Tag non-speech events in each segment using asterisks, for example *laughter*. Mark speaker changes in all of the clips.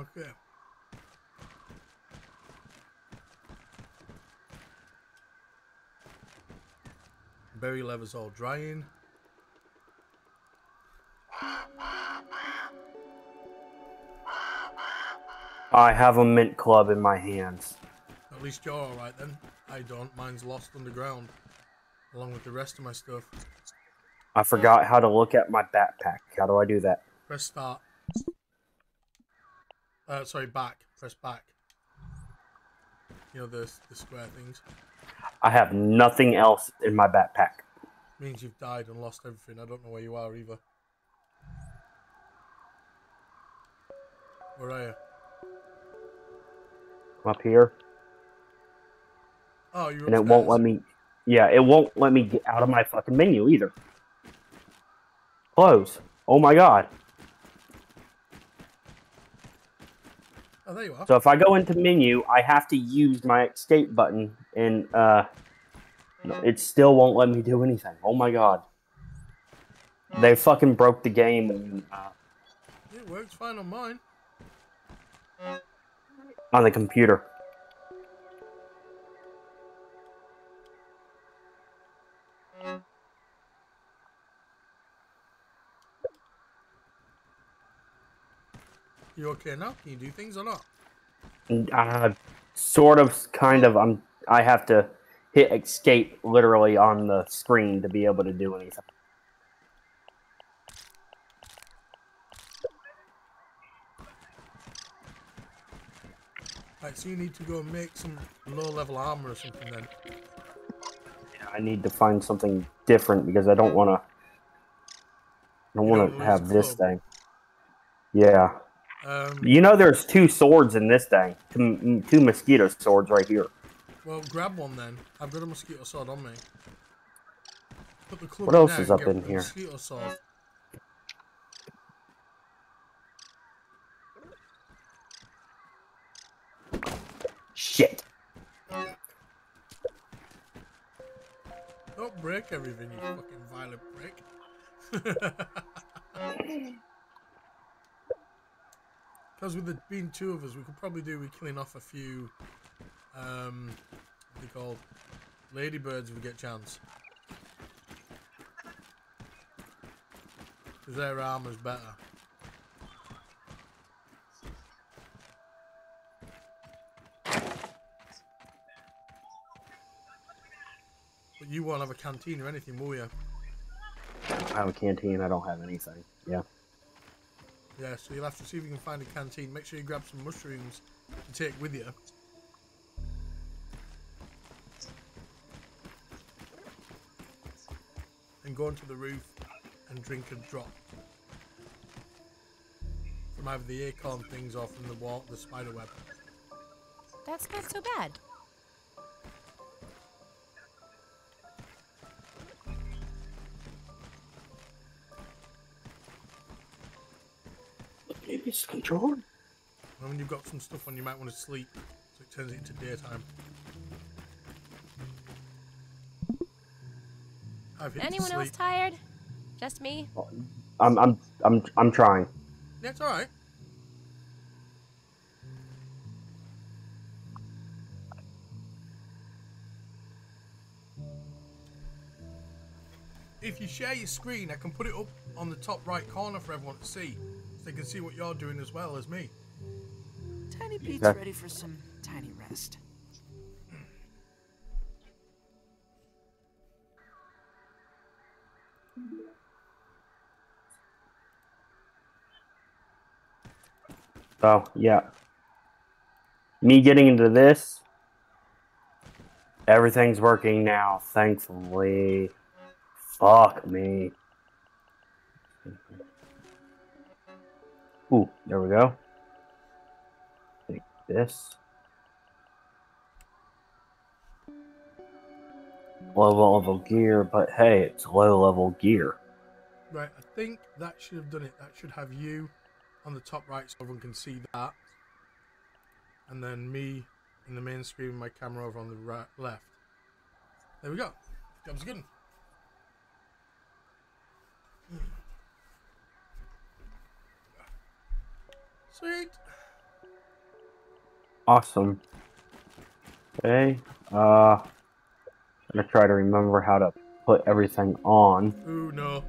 Speaker 1: Okay. Berry leather's all drying.
Speaker 2: I have a mint club in my hands.
Speaker 1: At least you're alright then. I don't. Mine's lost underground. Along with the rest of my stuff.
Speaker 2: I forgot how to look at my backpack. How do I do that?
Speaker 1: Press start. Uh, sorry, back. Press back. You know, the, the square things.
Speaker 2: I have nothing else in my backpack.
Speaker 1: Means you've died and lost everything. I don't know where you are either. Where are you?
Speaker 2: Up here.
Speaker 1: Oh, you're
Speaker 2: And it won't let me. Yeah, it won't let me get out of my fucking menu either. Close. Oh my god.
Speaker 1: Oh, there you are.
Speaker 2: So if I go into menu, I have to use my escape button, and uh, it still won't let me do anything. Oh my god. They fucking broke the game and, uh,
Speaker 1: It works fine on mine.
Speaker 2: on the computer.
Speaker 1: You okay now? Can you do things or not?
Speaker 2: Uh, sort of, kind of. I'm. I have to hit escape literally on the screen to be able to do anything.
Speaker 1: Right, so you need to go make some low-level armor or something then.
Speaker 2: Yeah, I need to find something different because I don't want to. I don't want to have this thing. Yeah.
Speaker 1: Um,
Speaker 2: You know, there's two swords in this thing. Two, two mosquito swords right here.
Speaker 1: well, grab one then. I've got a mosquito sword on me. Put the club
Speaker 2: What else is up in here?
Speaker 1: Mosquito sword.
Speaker 2: Shit.
Speaker 1: Don't break everything, you fucking violent prick. *laughs* Because with there being two of us, we could probably do with killing off a few, um, what are they called? Ladybirds if we get a chance. Because their armor's better. But you won't have a canteen or anything, will you?
Speaker 2: I have a canteen. I don't have anything. Yeah.
Speaker 1: Yeah, so you'll have to see if you can find a canteen. Make sure you grab some mushrooms to take with you. And go onto the roof and drink a drop. From either the acorn things or from the wall, the spider web.
Speaker 3: That's not so bad.
Speaker 2: It's controlled.
Speaker 1: And when you've got some stuff on, you might want to sleep, so it turns it into daytime. I've hit
Speaker 3: Anyone else tired? Just me?
Speaker 2: I'm. I'm. I'm. I'm trying.
Speaker 1: Yeah, it's alright. If you share your screen, I can put it up on the top right corner for everyone to see. So they can see what you're doing as well as me.
Speaker 4: Tiny Pete's
Speaker 2: Okay.
Speaker 4: ready for some tiny rest.
Speaker 2: Oh yeah. Me getting into this. Everything's working now, thankfully. Fuck me. Ooh, there we go. Take this. Low level gear, but hey, it's low level gear.
Speaker 1: Right, I think that should have done it. That should have you on the top right so everyone can see that. And then me in the main screen with my camera over on the right, left. There we go. Job's good. Sweet.
Speaker 2: Awesome. Okay. Uh, I'm gonna try to remember how to put everything on.
Speaker 1: Ooh, no.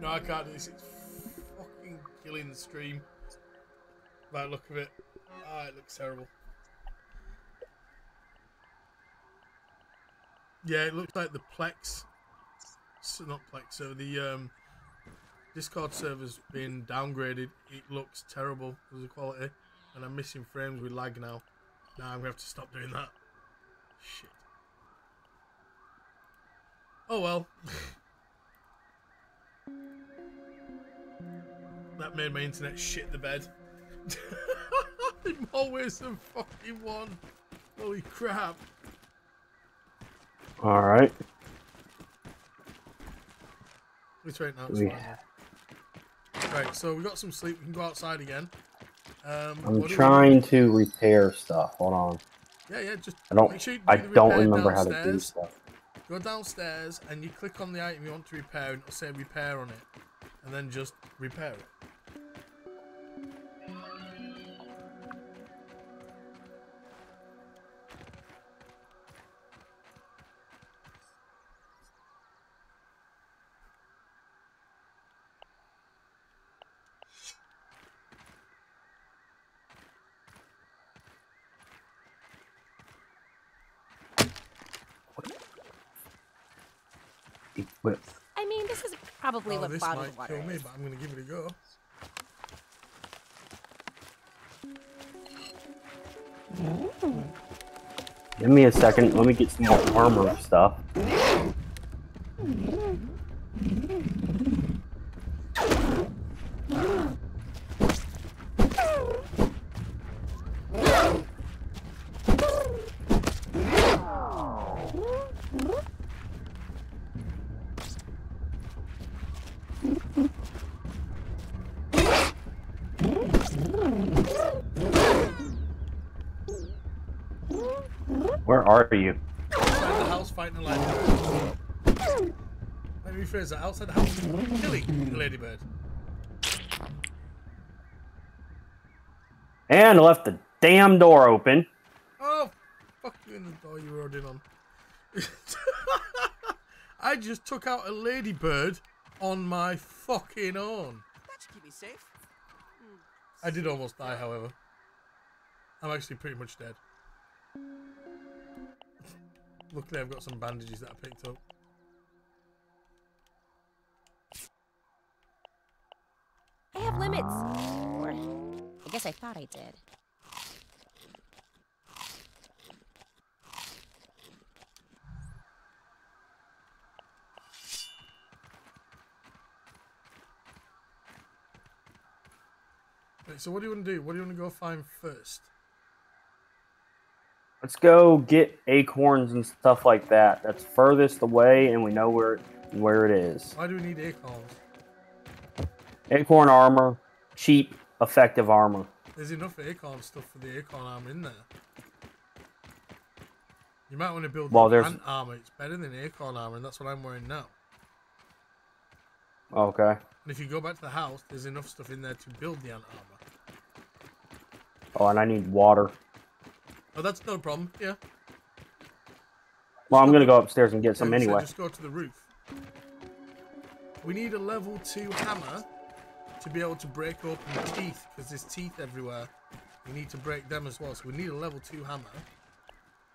Speaker 1: No, I can't do this. It's fucking killing the stream. By the look of it. Ah, it looks terrible. Yeah, it looks like the Plex. So not Plex, so the um, Discord server's been downgraded. It looks terrible as a quality. And I'm missing frames with lag now. Now I'm going to have to stop doing that. Shit. Oh well. *laughs* that made my internet shit the bed. *laughs* I'm always the fucking one. Holy crap.
Speaker 2: All right.
Speaker 1: It's right now. Fine. Right, so we got some sleep. We can go outside again. Um,
Speaker 2: I'm
Speaker 1: we
Speaker 2: trying to repair stuff. Hold on.
Speaker 1: Yeah, yeah. Just
Speaker 2: I don't.
Speaker 1: make sure you do
Speaker 2: I don't remember how to do
Speaker 1: downstairs.
Speaker 2: stuff.
Speaker 1: Go downstairs and you click on the item you want to repair, and it'll say repair on it, and then just repair it.
Speaker 3: Probably
Speaker 1: Oh,
Speaker 3: what
Speaker 1: this
Speaker 3: bottled
Speaker 1: might
Speaker 3: water
Speaker 1: kill me,
Speaker 3: is.
Speaker 1: but I'm gonna give it a go.
Speaker 2: Give me a second. Let me get some more armor stuff. Where are you?
Speaker 1: Outside the house fighting a ladybird. Let me rephrase that. Outside the house killing the ladybird.
Speaker 2: And left the damn door open.
Speaker 1: Oh, fuck you in the door you rode in on. *laughs* I just took out a ladybird on my fucking own.
Speaker 4: That should keep me safe.
Speaker 1: I did almost die, however. I'm actually pretty much dead. Luckily, I've got some bandages that I picked up.
Speaker 3: I have limits. Or, I guess I thought I did.
Speaker 1: Right, so what do you want to do? What do you want to go find first?
Speaker 2: Let's go get acorns and stuff like that. That's furthest away, and we know where where it is.
Speaker 1: Why do we need acorns?
Speaker 2: Acorn armor, cheap, effective armor.
Speaker 1: There's enough acorn stuff for the acorn armor in there. You might want to build
Speaker 2: Well,
Speaker 1: the
Speaker 2: there's-
Speaker 1: ant armor. It's better than acorn armor, and that's what I'm wearing now.
Speaker 2: Okay.
Speaker 1: And if you go back to the house, there's enough stuff in there to build the ant armor.
Speaker 2: Oh, and I need water.
Speaker 1: Oh, that's no problem. Yeah.
Speaker 2: Well, I'm gonna go upstairs and get some
Speaker 1: So- so
Speaker 2: anyway.
Speaker 1: just go to the roof. We need a level two hammer to be able to break open teeth because there's teeth everywhere. We need to break them as well. So we need a level two hammer.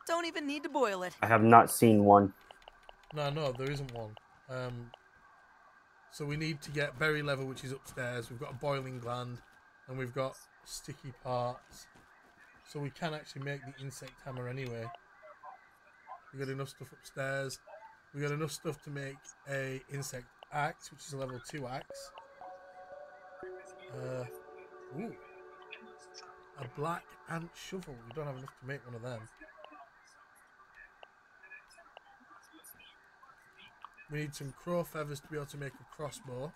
Speaker 4: Don't even need to boil it.
Speaker 2: I have not seen one.
Speaker 1: No, no, there isn't one. Um, so we need to get berry leather, which is upstairs. We've got a boiling gland, and we've got sticky parts. So we can actually make the insect hammer anyway. We got enough stuff upstairs. We got enough stuff to make a insect axe, which is a level two axe. Uh, ooh, a black ant shovel. We don't have enough to make one of them. We need some crow feathers to be able to make a crossbow.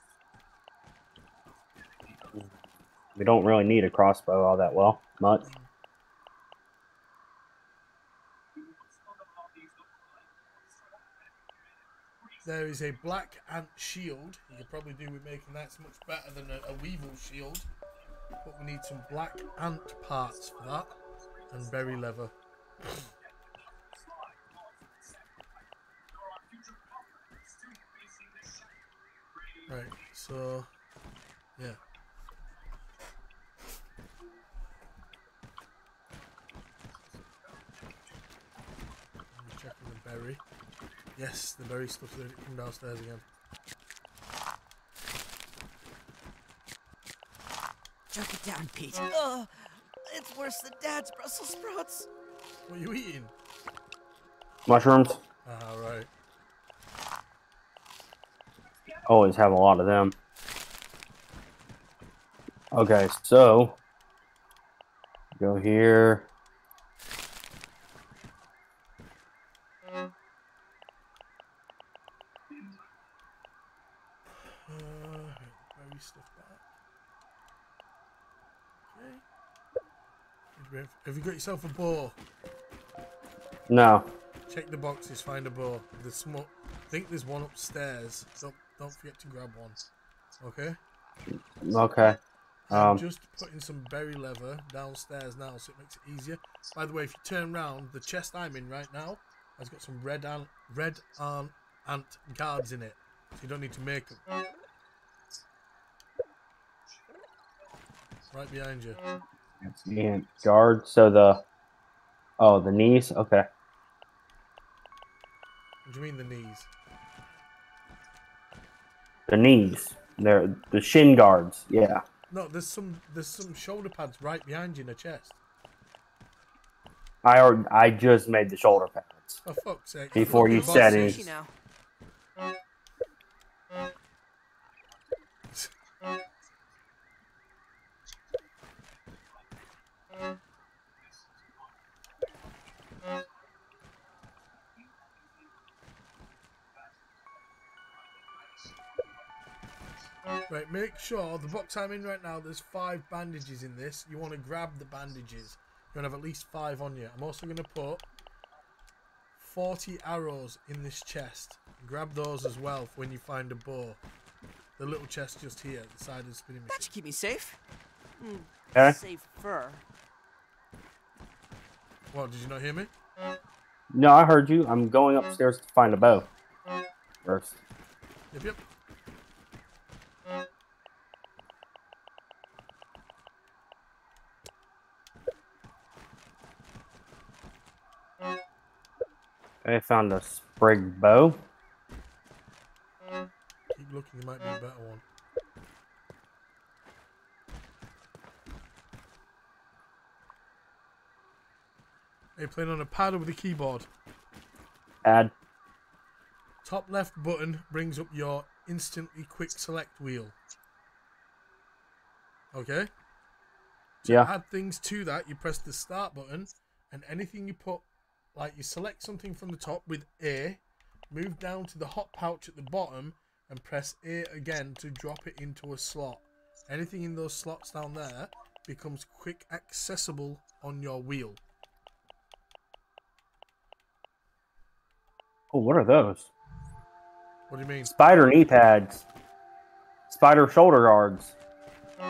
Speaker 2: We don't really need a crossbow all that well much.
Speaker 1: There is a black ant shield. You could probably do with making that. It's much better than a, a weevil shield. But we need some black ant parts for that. and berry leather. Right, so yeah. Let me check on the berry. Yes, the berry stuff's ready to come downstairs again.
Speaker 4: Chuck it down, Pete. Ugh, it's worse than Dad's Brussels sprouts.
Speaker 1: What are you eating?
Speaker 2: Mushrooms.
Speaker 1: Ah, right.
Speaker 2: Always have a lot of them. Okay, so go here.
Speaker 1: Uh, berry stuff back. Okay. Have you got yourself a bow?
Speaker 2: No.
Speaker 1: Check the boxes, find a bow. The smoke. I think there's one upstairs. Don't don't forget to grab one. Okay.
Speaker 2: Okay. Um,
Speaker 1: just putting some berry leather downstairs now, so it makes it easier. By the way, if you turn round, the chest I'm in right now has got some red ant, red ant, ant guards in it, so you don't need to make them. Right behind you.
Speaker 2: And guard. So the oh the knees. Okay.
Speaker 1: What do you mean the knees?
Speaker 2: The knees. They're the shin guards. Yeah.
Speaker 1: No, there's some there's some shoulder pads right behind you in the chest.
Speaker 2: I already, I just made the shoulder pads.
Speaker 1: For fuck's sake!
Speaker 2: Before you
Speaker 1: at the
Speaker 2: said
Speaker 1: boxes. Right, make sure the box I'm in right now, there's five bandages in this. You want to grab the bandages. You want to have at least five on you. I'm also going to put 40 arrows in this chest. Grab those as well when you find a bow. The little chest just here at the side of the spinning
Speaker 4: That should keep me safe. Hmm,
Speaker 2: Okay.
Speaker 4: Safer.
Speaker 1: What, did you not hear me?
Speaker 2: No, I heard you. I'm going upstairs to find a bow. First.
Speaker 1: Yep, yep.
Speaker 2: I found a sprig bow.
Speaker 1: Keep looking, there might be a better one. Are you playing on a pad or with a keyboard?
Speaker 2: Add.
Speaker 1: Top left button brings up your instantly quick select wheel. Okay? To
Speaker 2: Yeah.
Speaker 1: add things to that, you press the start button, and anything you put, like you select something from the top with A, move down to the hot pouch at the bottom, and press A again to drop it into a slot. Anything in those slots down there becomes quick accessible on your wheel.
Speaker 2: Oh, what are those?
Speaker 1: What do you mean?
Speaker 2: Spider knee pads. Spider shoulder guards.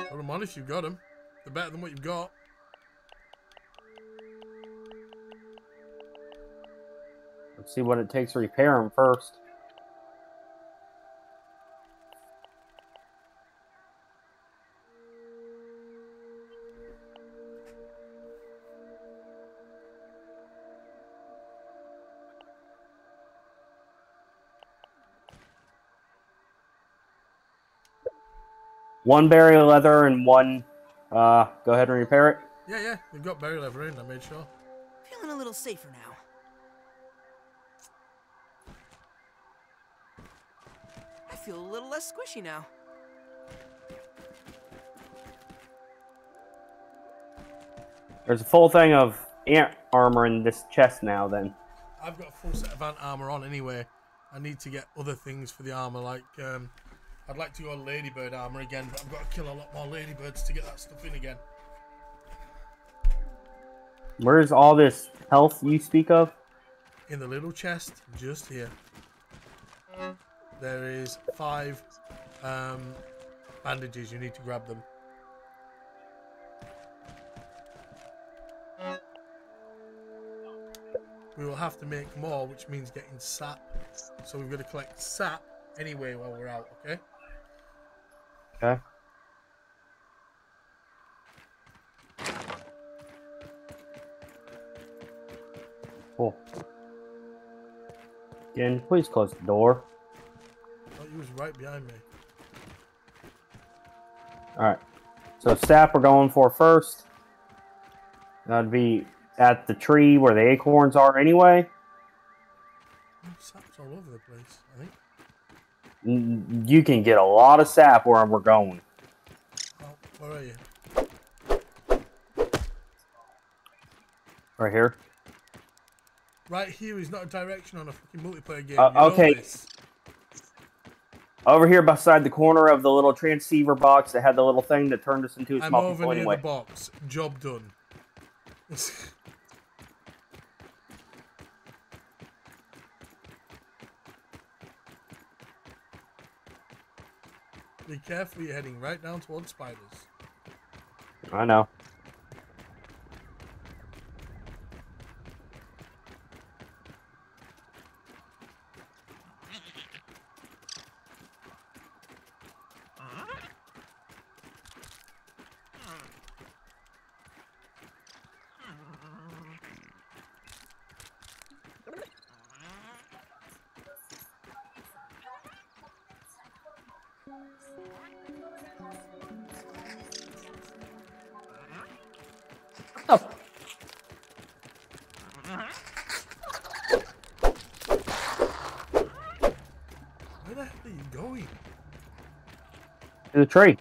Speaker 1: Put them on if you've got them. They're better than what you've got.
Speaker 2: Let's see what it takes to repair them first. One berry leather and one. Uh, go ahead and repair it.
Speaker 1: Yeah, yeah, they've got berry leather in, I made sure.
Speaker 4: Feeling a little safer now. Feel a little less squishy now.
Speaker 2: There's a full thing of ant armor in this chest now. Then.
Speaker 1: I've got a full set of ant armor on anyway. I need to get other things for the armor, like um, I'd like to go ladybird armor again, but I've got to kill a lot more ladybirds to get that stuff in again.
Speaker 2: Where's all this health you speak of?
Speaker 1: In the little chest, just here, there is five um, bandages. You need to grab them. we will have to make more, which means getting sap. So we've got to collect sap anyway while we're out, okay?
Speaker 2: Okay. Cool. Jen, please close the door.
Speaker 1: He was right behind me.
Speaker 2: Alright. So sap we're going for first. That'd be at the tree where the acorns are anyway.
Speaker 1: Sap's all over the place, I think.
Speaker 2: You can get a lot of sap where we're going.
Speaker 1: Oh, where are you?
Speaker 2: Right here.
Speaker 1: Right here is not a direction on a fucking multiplayer game.
Speaker 2: Uh,
Speaker 1: you know
Speaker 2: okay.
Speaker 1: this.
Speaker 2: Over here beside the corner of the little transceiver box that had the little thing that turned us into a small
Speaker 1: I'm
Speaker 2: over
Speaker 1: near
Speaker 2: anyway.
Speaker 1: the box. Job done. *laughs* Be careful, you're heading right down towards spiders.
Speaker 2: I know.
Speaker 1: The
Speaker 2: tree.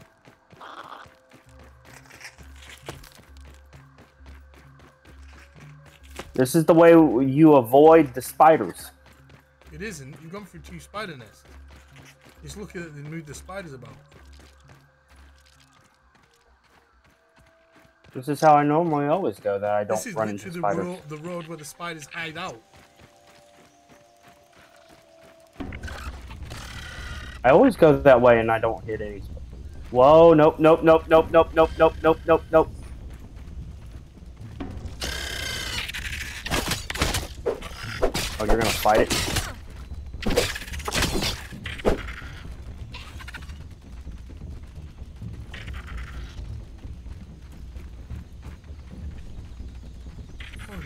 Speaker 2: This is the way you avoid the spiders.
Speaker 1: It isn't. You've gone through two spider nests. Just look at it move the spiders about.
Speaker 2: This is how I normally always go. That I don't
Speaker 1: This is
Speaker 2: run into spiders.
Speaker 1: road, the road where the spiders hide out.
Speaker 2: I always go that way and I don't hit any. Whoa! Nope! Nope! Nope! Nope! Nope! Nope! Nope! Nope! Nope! Nope! Oh, you're gonna fight it?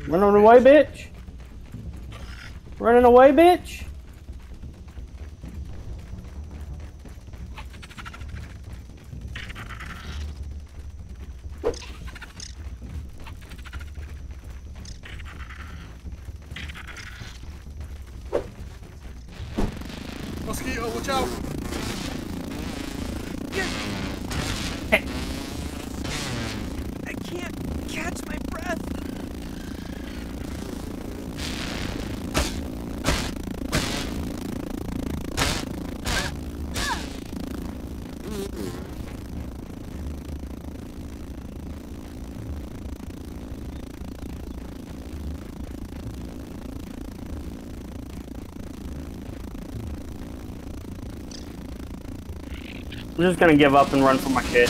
Speaker 2: Running away, bitch! Running away, bitch! I'm just gonna give up and run for my shit.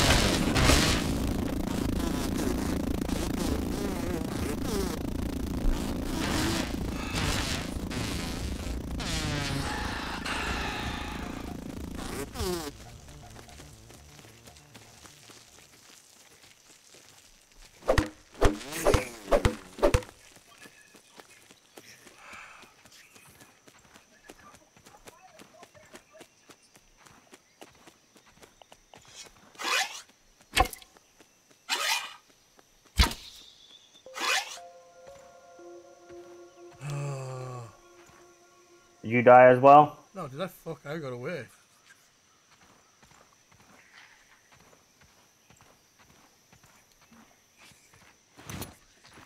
Speaker 2: Die as well?
Speaker 1: no, did I fuck? I got away.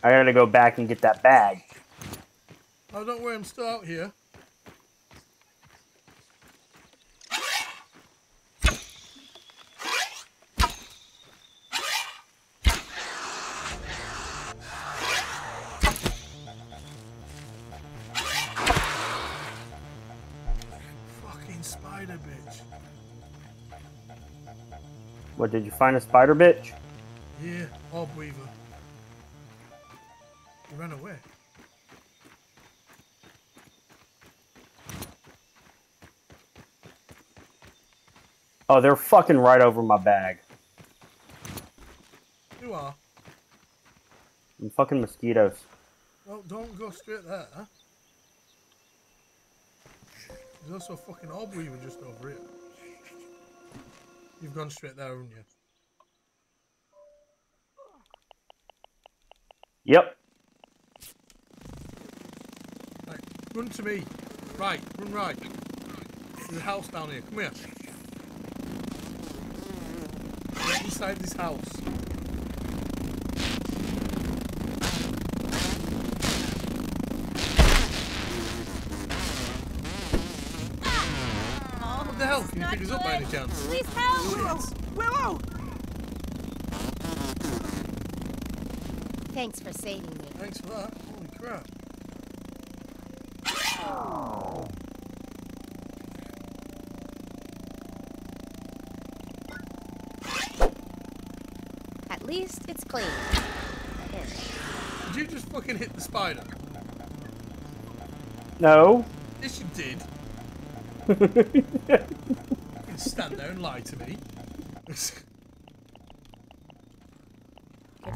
Speaker 2: I gotta go back and get that bag.
Speaker 1: Oh, don't worry, I'm still out here.
Speaker 2: What, did you find a spider bitch?
Speaker 1: Yeah, orb weaver. He ran away.
Speaker 2: Oh, they're fucking right over my bag.
Speaker 1: You are.
Speaker 2: And fucking mosquitoes.
Speaker 1: Well, don't go straight there. Huh? There's also a fucking orb weaver just over here. You've gone straight there, haven't you?
Speaker 2: Yep.
Speaker 1: Right, run to me. Right, run right. There's a house down here. Come here. Get inside this house. What the hell? Can you
Speaker 3: Not
Speaker 1: pick us up by any chance?
Speaker 3: Please help!
Speaker 4: Willow!
Speaker 3: Thanks for saving me.
Speaker 1: Thanks for that. Holy crap.
Speaker 3: At least it's clean.
Speaker 1: Did you just fucking hit the spider?
Speaker 2: No.
Speaker 1: Yes, you did. Stand there and lie to me.
Speaker 3: Good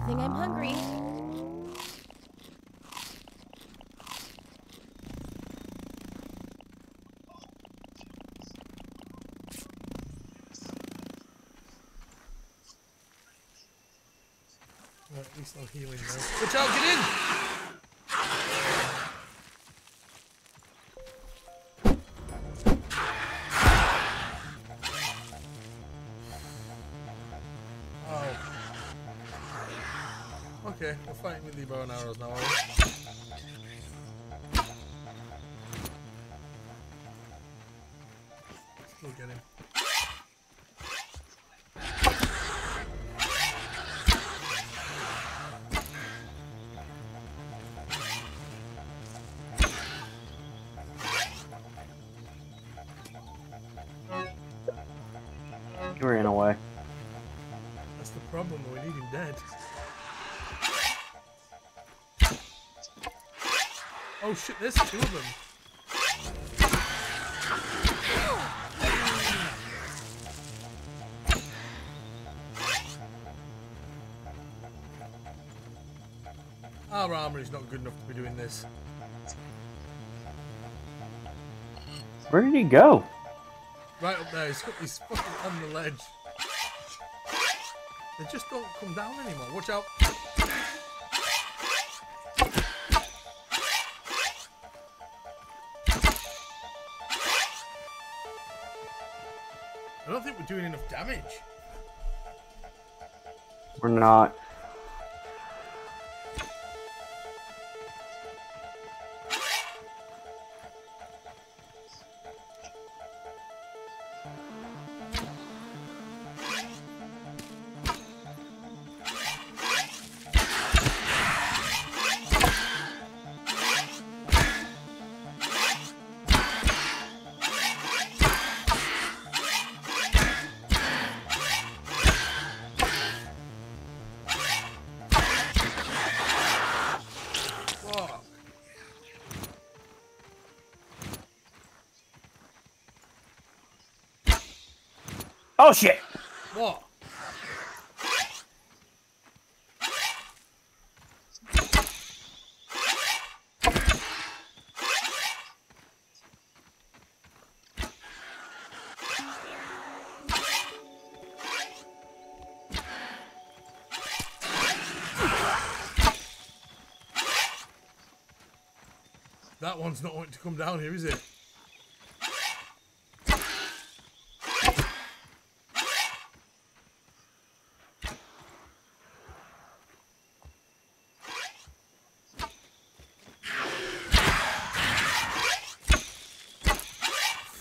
Speaker 3: thing I'm hungry.
Speaker 1: Well, at least I'm healing now. Watch out, get in! Okay, we're fighting with the bow and arrows now, Oh shit, there's two of them. Our armor is not good enough to be doing this.
Speaker 2: Where did he go?
Speaker 1: Right up there, he's, got- he's fucking on the ledge. They just don't come down anymore. Watch out. Doing enough damage.
Speaker 2: We're not. Oh shit!
Speaker 1: What? That one's not wanting to come down here, is it?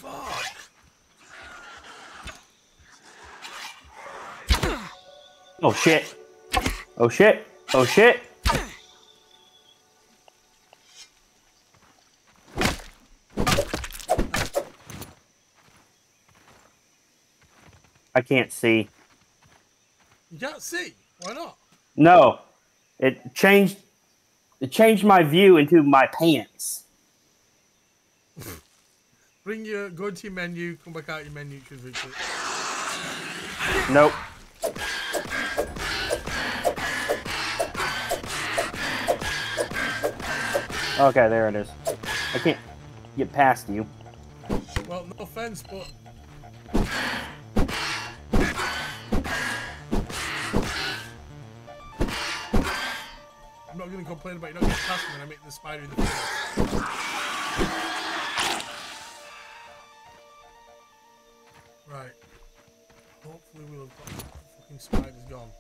Speaker 1: Fuck.
Speaker 2: Oh shit! Oh shit! Oh shit! I can't see.
Speaker 1: You can't see. Why not?
Speaker 2: No, it changed. It changed my view into my pants. *laughs*
Speaker 1: Bring your go into your menu, come back out your menu, which bit.
Speaker 2: Nope. Okay, there it is. I can't get past you.
Speaker 1: Well, no offense, but I'm not to complain about you not getting past me when I make the spider in the face. Right. Hopefully we'll have got the fucking spiders gone.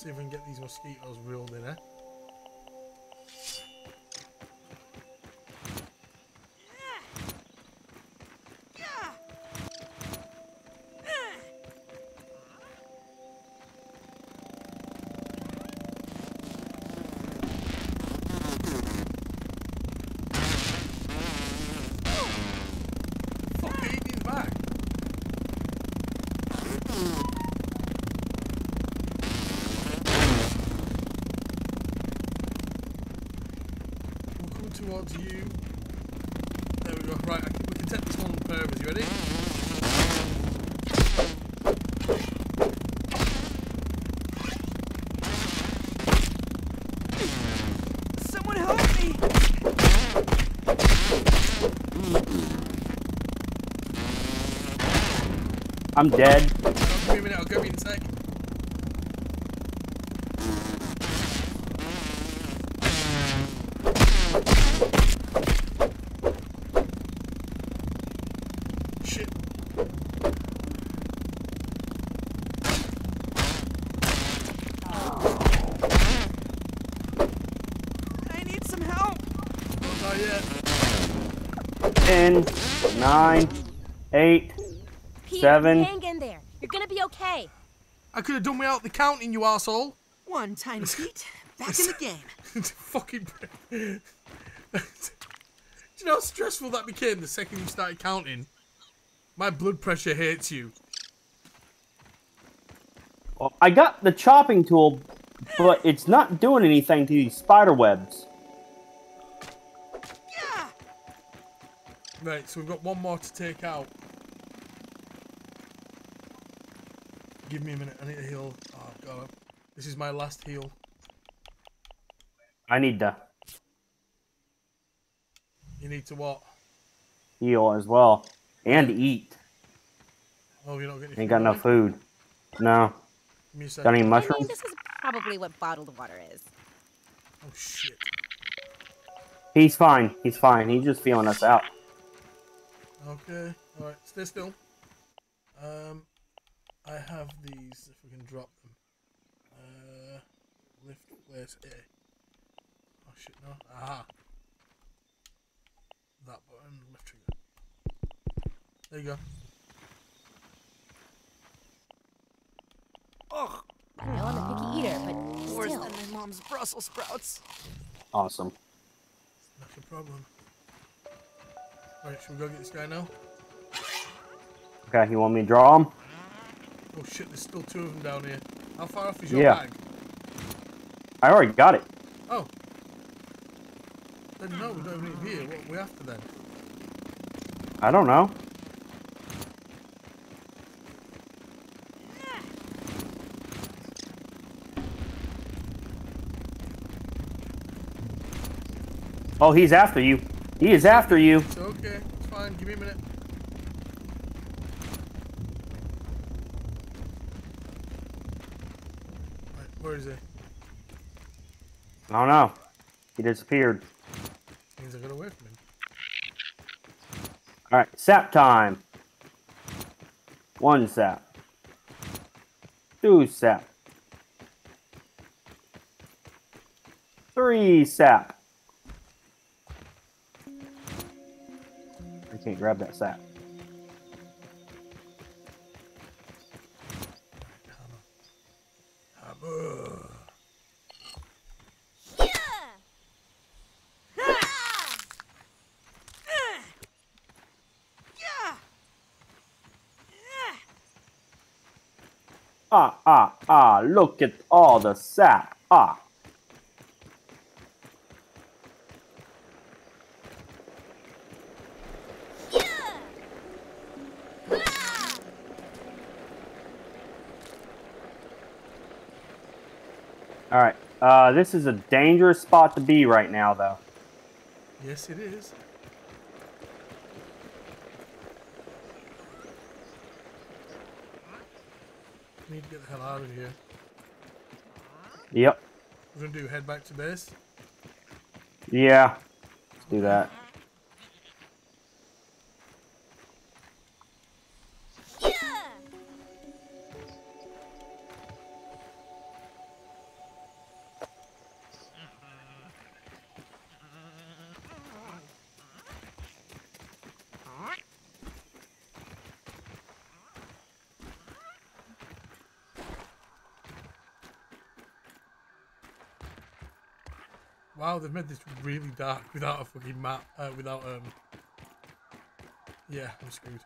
Speaker 1: See if we can get these mosquitoes reeled in, eh?
Speaker 2: I'm dead.
Speaker 1: Minute. I'll go
Speaker 2: Seven.
Speaker 3: hang in there. You're gonna be okay.
Speaker 1: I could have done without the counting, you asshole.
Speaker 4: One tiny Pete, back in the game. *laughs*
Speaker 1: Fucking. *laughs* Do you know how stressful that became the second you started counting? My blood pressure hates you.
Speaker 2: Well, I got the chopping tool, but it's not doing anything to these spider webs.
Speaker 4: Yeah!
Speaker 1: Right, so we've got one more to take out. Give me a minute. I need a heal. Oh god, this is my last heal.
Speaker 2: I need to
Speaker 1: You need to what?
Speaker 2: heal as well and eat.
Speaker 1: Oh, you're not getting.
Speaker 2: Ain't got enough food. No.
Speaker 1: Give me a.
Speaker 2: Got any
Speaker 3: I mean,
Speaker 2: mushrooms?
Speaker 3: this is probably what bottled water is.
Speaker 1: Oh shit.
Speaker 2: He's fine. He's fine. He's just feeling us out.
Speaker 1: Okay. All right. Stay still. Um, I have these. If we can drop them. Uh, lift place A. Oh shit! No. Aha. That button. Left trigger. There you go.
Speaker 4: Ugh,
Speaker 3: I know I'm a picky eater, but still.
Speaker 4: worse than my mom's Brussels sprouts.
Speaker 2: Awesome.
Speaker 1: That's a problem. Alright, should we go get this guy now?
Speaker 2: Okay, you want me to draw him?
Speaker 1: Oh shit, there's still two of them down here. How far off is your
Speaker 2: Yeah.
Speaker 1: bag?
Speaker 2: I already got it.
Speaker 1: Oh. Then no, we don't even need here. What are we after then?
Speaker 2: I don't know. Oh, he's after you. He is after you.
Speaker 1: It's okay, it's fine. Give me a minute. Where is he?
Speaker 2: I don't know. He disappeared.
Speaker 1: Means I got away from him.
Speaker 2: All right, sap time. One sap. Two sap. Three sap. I can't grab that sap. look at all the sap. Ah. Alright, uh, this is a dangerous spot to be right now, though.
Speaker 1: Yes, it is. need to get the hell out of here.
Speaker 2: Yep.
Speaker 1: We're gonna do head back to base.
Speaker 2: Yeah. Let's do that.
Speaker 1: Wow, they've made this really dark without a fucking map. Uh, without um. Yeah, I'm screwed.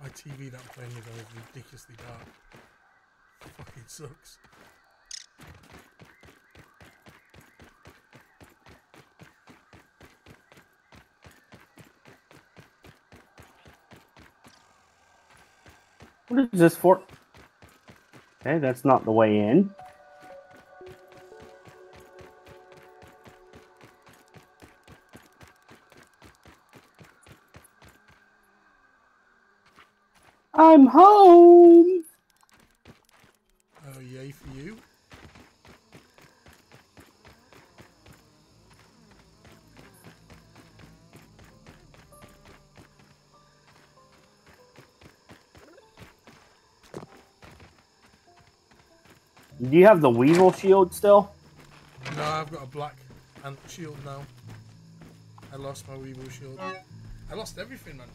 Speaker 1: My TV that I'm playing is ridiculously dark. Fucking sucks.
Speaker 2: What is this for? Okay, that's not the way in. I'm home. Do you have the Weevil shield still?
Speaker 1: No, I've got a black ant shield now. I lost my Weevil shield. I lost everything, man.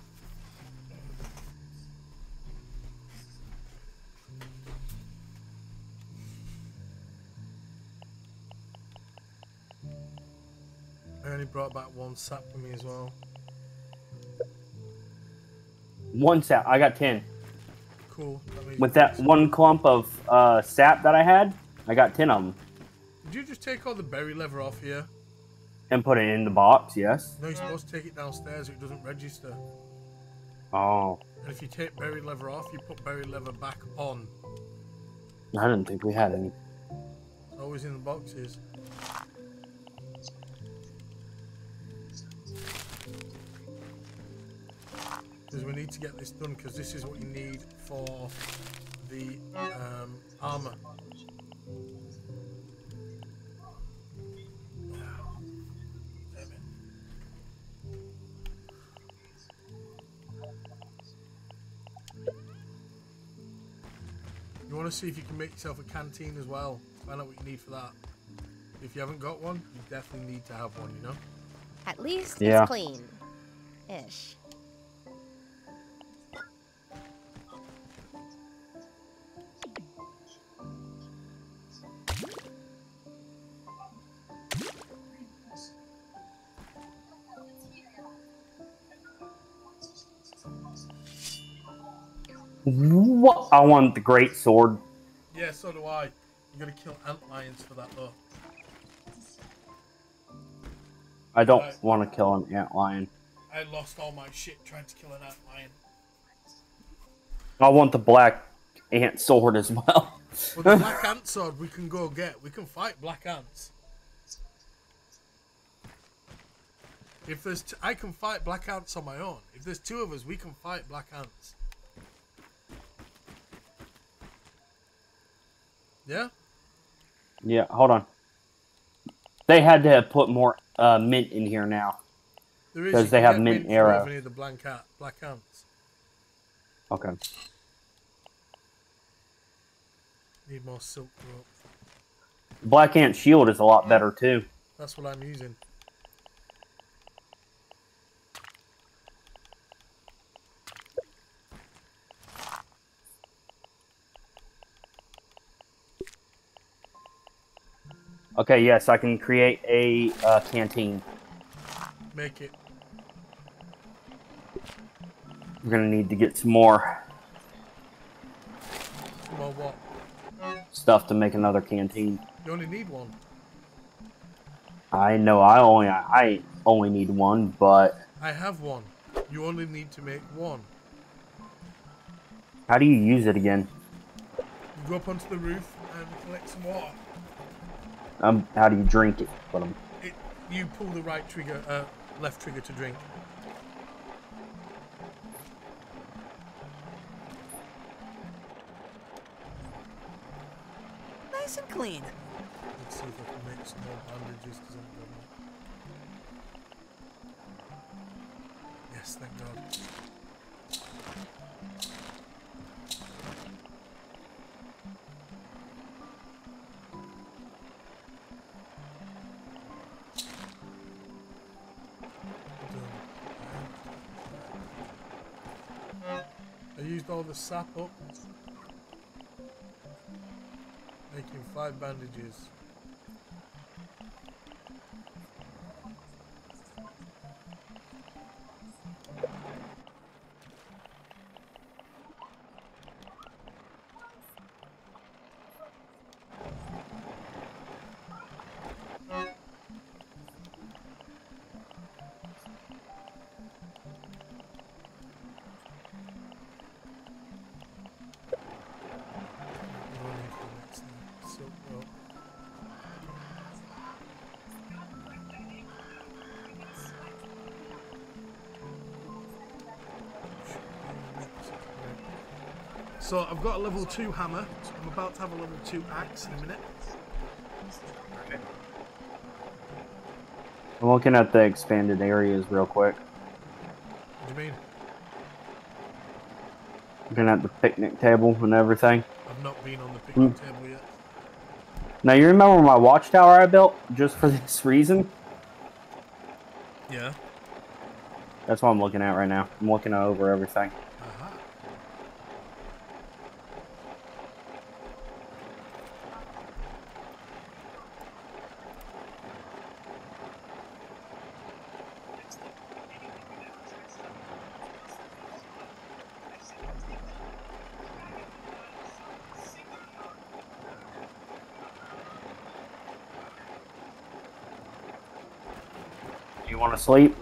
Speaker 1: I only brought back one sap with me as well.
Speaker 2: One sap. I got ten.
Speaker 1: Cool. That
Speaker 2: With that one clump of uh, sap that I had, I got ten of them.
Speaker 1: Did you just take all the berry leather off here?
Speaker 2: And put it in the box, yes.
Speaker 1: No, you're supposed to take it downstairs. It doesn't register.
Speaker 2: Oh,
Speaker 1: And if you take berry leather off, you put berry leather back on.
Speaker 2: I didn't think we had any.
Speaker 1: It's always in the boxes. Because we need to get this done, because this is what you need for the um, armor. You want to see if you can make yourself a canteen as well. Find out what you need for that. If you haven't got one, you definitely need to have one, you know?
Speaker 3: At least
Speaker 2: Yeah.
Speaker 3: it's clean. Ish.
Speaker 2: What? I want the great sword.
Speaker 1: Yeah, so do I. You gotta kill ant lions for that though.
Speaker 2: I don't
Speaker 1: Right.
Speaker 2: want to kill an ant lion.
Speaker 1: I lost all my shit trying to kill an ant lion.
Speaker 2: I want the black ant sword as well.
Speaker 1: Well, the black *laughs* ant sword we can go get. We can fight black ants. If there's, t- I can fight black ants on my own. If there's two of us, we can fight black ants. Yeah.
Speaker 2: yeah, hold on. They had to put more uh, mint in here now.
Speaker 1: Because
Speaker 2: they have mint
Speaker 1: for
Speaker 2: arrow.
Speaker 1: over near the black ant, black ants.
Speaker 2: Okay.
Speaker 1: Need more silk rope.
Speaker 2: Black ant shield is a lot better too.
Speaker 1: That's what I'm using.
Speaker 2: Okay, yes, I can create a uh, canteen.
Speaker 1: Make it.
Speaker 2: We're gonna need to get some more.
Speaker 1: More what?
Speaker 2: stuff to make another canteen.
Speaker 1: You only need one.
Speaker 2: I know I only I only need one, but
Speaker 1: I have one. You only need to make one.
Speaker 2: how do you use it again?
Speaker 1: You go up onto the roof and collect some water.
Speaker 2: Um, how do you drink it? But um,
Speaker 1: It, you pull the right trigger, uh, left trigger to drink.
Speaker 4: Nice and clean.
Speaker 1: Let's see if I can make some more bandages because I've got them. Yes, thank God. Used all the sap up, making five bandages. So I've got a level 2 hammer. I'm about to have a level 2 axe in a minute.
Speaker 2: I'm looking at the expanded areas real quick.
Speaker 1: What do you mean?
Speaker 2: Looking at the picnic table and everything.
Speaker 1: I've not been on the picnic hmm. table yet.
Speaker 2: Now you remember my watchtower I built just for *laughs* this reason?
Speaker 1: Yeah.
Speaker 2: That's what I'm looking at right now. I'm looking over everything.
Speaker 1: Aha.
Speaker 2: You want to sleep?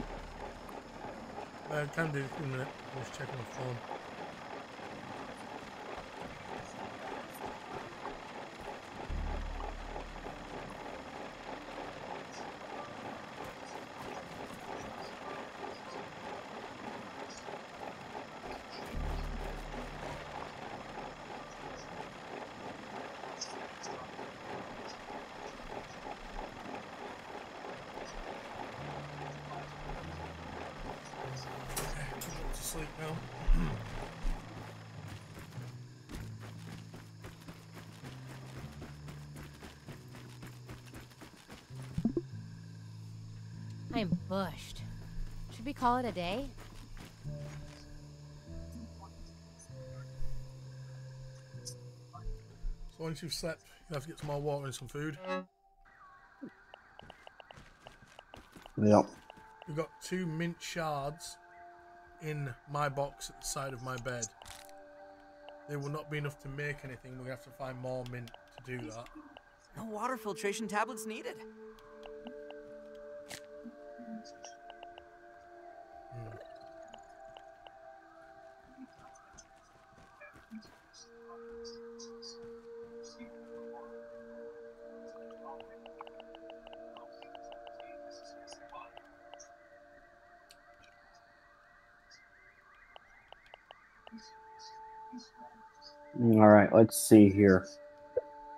Speaker 1: Uh, I can do in a minute. Was checking my phone. Okay, I'm going to sleep now.
Speaker 3: I am bushed. Should we call it a day?
Speaker 1: So once you've slept, you have to get some more water and some food.
Speaker 2: Yep.
Speaker 1: We've got two mint shards in my box at the side of my bed. They will not be enough to make anything. We have to find more mint to do that.
Speaker 4: No water filtration tablets needed.
Speaker 2: Let's see here.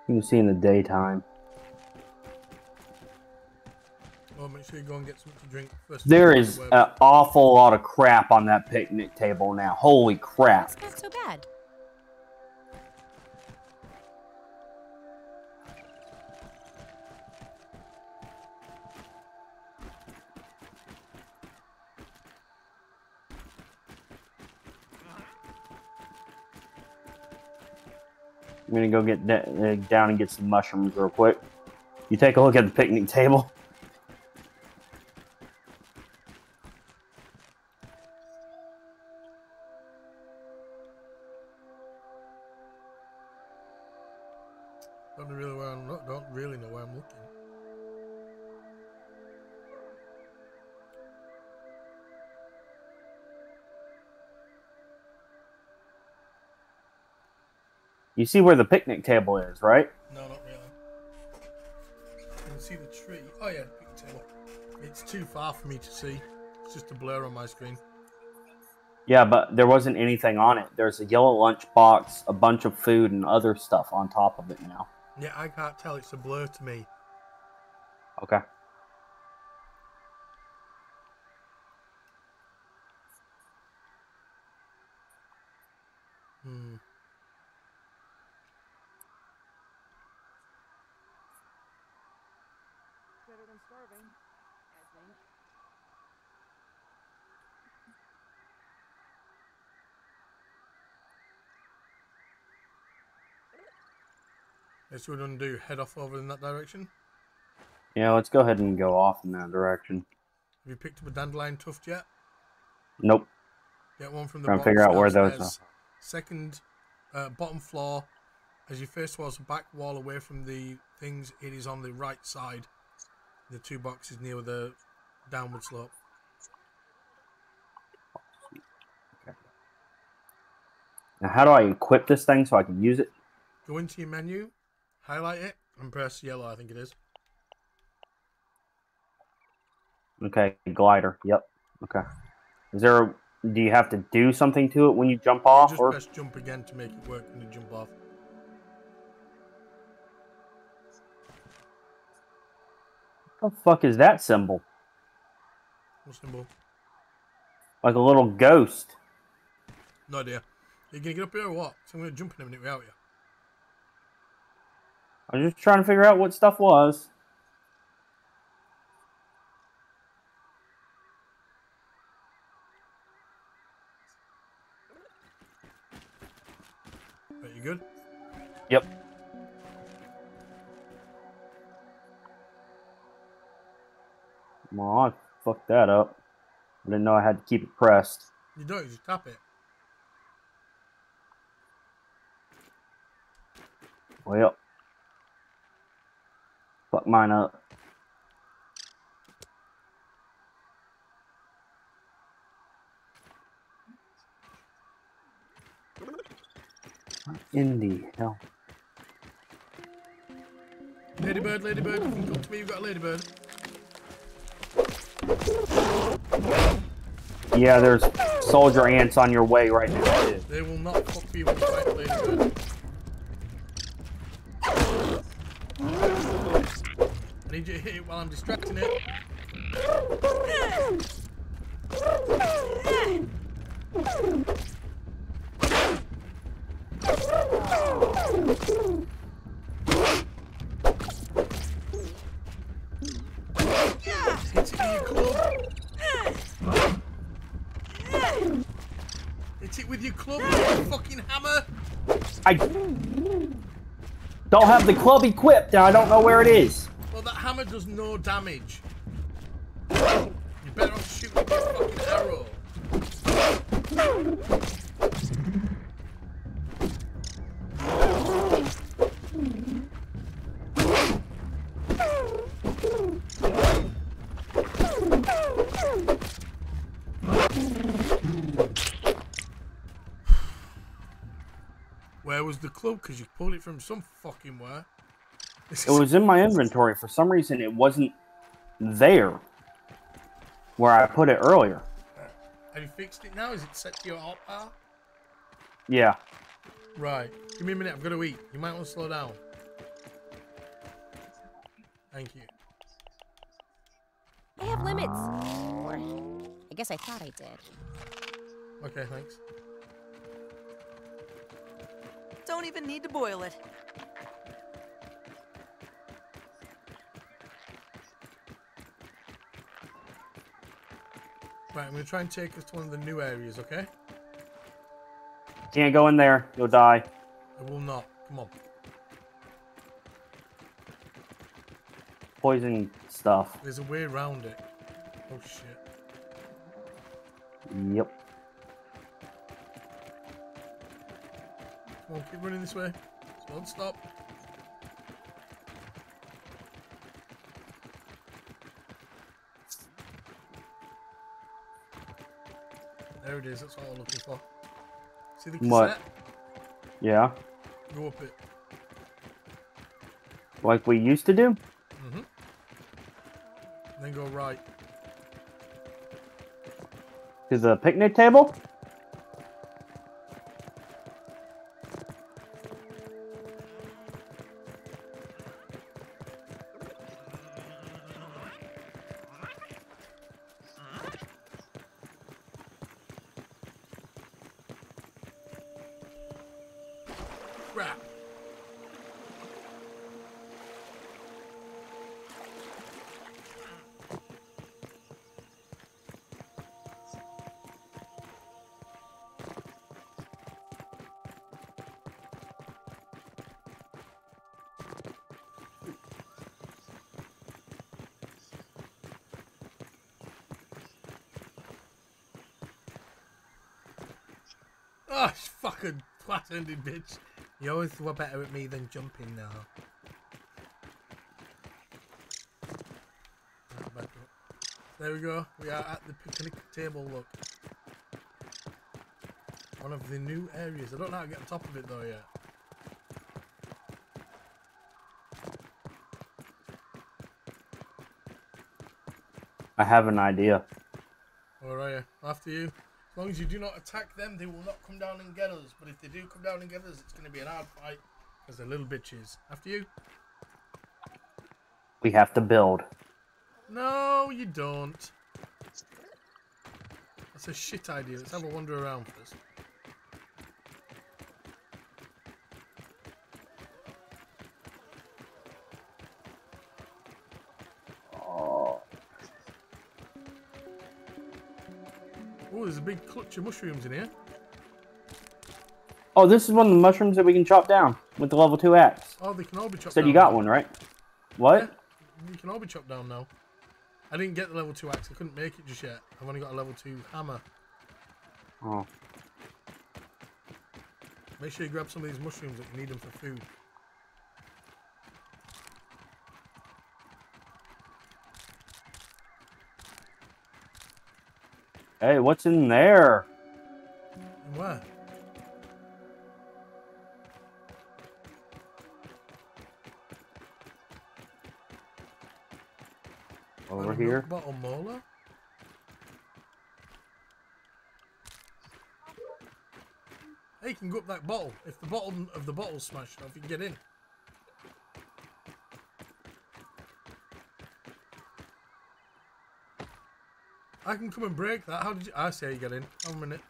Speaker 2: You can see in the daytime.
Speaker 1: Well, make sure you go and get something to drink first.
Speaker 2: There
Speaker 1: before
Speaker 2: an awful lot of crap on that picnic table now. Holy crap.
Speaker 3: It's not so bad.
Speaker 2: I'm gonna go get uh, down and get some mushrooms real quick. You take a look at the picnic table.
Speaker 1: Don't really. Don't really know where I'm looking.
Speaker 2: You see where the picnic table is, right?
Speaker 1: No, not really. You can see the tree. Oh yeah, big table. It's too far for me to see. It's just a blur on my screen.
Speaker 2: Yeah, but there wasn't anything on it. There's a yellow lunch box, a bunch of food, and other stuff on top of it now.
Speaker 1: Yeah, I can't tell. It's a blur to me.
Speaker 2: Okay.
Speaker 1: Hmm.
Speaker 5: Better than starving, I think.
Speaker 1: Let's we're do. Head off over in that direction.
Speaker 2: Yeah, let's go ahead and go off in that direction.
Speaker 1: Have you picked up a dandelion tuft yet?
Speaker 2: Nope.
Speaker 1: Get one from the
Speaker 2: Trying to
Speaker 1: bottom
Speaker 2: figure out where those
Speaker 1: downstairs. Second, uh, bottom floor. As you first towards the back wall away from the things, it is on the right side. The two boxes near the downward slope.
Speaker 2: Now, how do I equip this thing so I can use it?
Speaker 1: Go into your menu, highlight it, and press yellow. I think it is.
Speaker 2: Okay, glider. Yep. Okay. Is there? A, do you have to do something to it when you jump off,
Speaker 1: Just
Speaker 2: or
Speaker 1: press jump again to make it work when you jump off.
Speaker 2: what the fuck is that symbol?
Speaker 1: What symbol?
Speaker 2: Like a little ghost.
Speaker 1: No idea. Are you gonna get up here or what? So I'm gonna jump in a minute without you.
Speaker 2: I was just trying to figure out what stuff was.
Speaker 1: Right, you good?
Speaker 2: Yep. Well, I fucked that up. I didn't know I had to keep it pressed.
Speaker 1: You don't. You just tap it.
Speaker 2: Well, fuck mine up. What in the hell?
Speaker 1: Ladybird, ladybird, you can come to me. You've got a ladybird.
Speaker 2: Yeah, there's soldier ants on your way right now. too.
Speaker 1: They will not fuck you fight a ladybird. Need you to hit it while I'm distracting it. It with your club. Fucking hammer.
Speaker 2: I don't have the club equipped, and I don't know where it is.
Speaker 1: Does no damage. You better shoot with fucking arrow. Where was the club? Because you pulled it from some fucking where. This
Speaker 2: It was in my inventory. For some reason, it wasn't there where I put it earlier.
Speaker 1: Have you fixed it now? Is it set to your alt bar?
Speaker 2: Yeah.
Speaker 1: Right. Give me a minute. I've got to eat. You might want to slow down. Thank you.
Speaker 3: I have limits. Or I guess I thought I did.
Speaker 1: Okay, thanks.
Speaker 4: Don't even need to boil it.
Speaker 1: Right, I'm going to try and take us to one of the new areas, okay?
Speaker 2: Can't go in there. You'll die.
Speaker 1: I will not. Come on.
Speaker 2: Poison stuff.
Speaker 1: There's a way around it. Oh, shit.
Speaker 2: Yep.
Speaker 1: Come on, keep running this way. Don't stop. There it is. That's what I'm looking for. See the
Speaker 2: What? Yeah.
Speaker 1: Go up it.
Speaker 2: Like we used to do?
Speaker 1: Mm-hmm. Then go right.
Speaker 2: To the picnic table?
Speaker 1: Oh, fucking flat-ended bitch. You always were better at me than jumping now. Right, back up. There we go. We are at the picnic table. Look, one of the new areas. I don't know how to get on top of it though yet.
Speaker 2: I have an idea.
Speaker 1: All right, after you. As long as you do not attack them, they will not come down and get us. But if they do come down and get us, it's going to be an hard fight because they're little bitches. After you.
Speaker 2: We have to build.
Speaker 1: No, you don't. That's a shit idea. Let's have a wander around first. Big clutch of mushrooms in here.
Speaker 2: Oh, this is one of the mushrooms that we can chop down with the level 2 axe.
Speaker 1: Oh, they can all be chopped
Speaker 2: Said
Speaker 1: down.
Speaker 2: you got one, right? What?
Speaker 1: Yeah, you can all be chopped down now. I didn't get the level 2 axe. I couldn't make it just yet. I've only got a level 2 hammer.
Speaker 2: Oh.
Speaker 1: Make sure you grab some of these mushrooms that you need them for food.
Speaker 2: Hey, what's in there?
Speaker 1: Where?
Speaker 2: Over here.
Speaker 1: Bottle molar? Hey, you can go up that bottle. If the bottom of the bottle's smashed off, you can get in. I can come and break that. How did you? I see how you get in. One minute.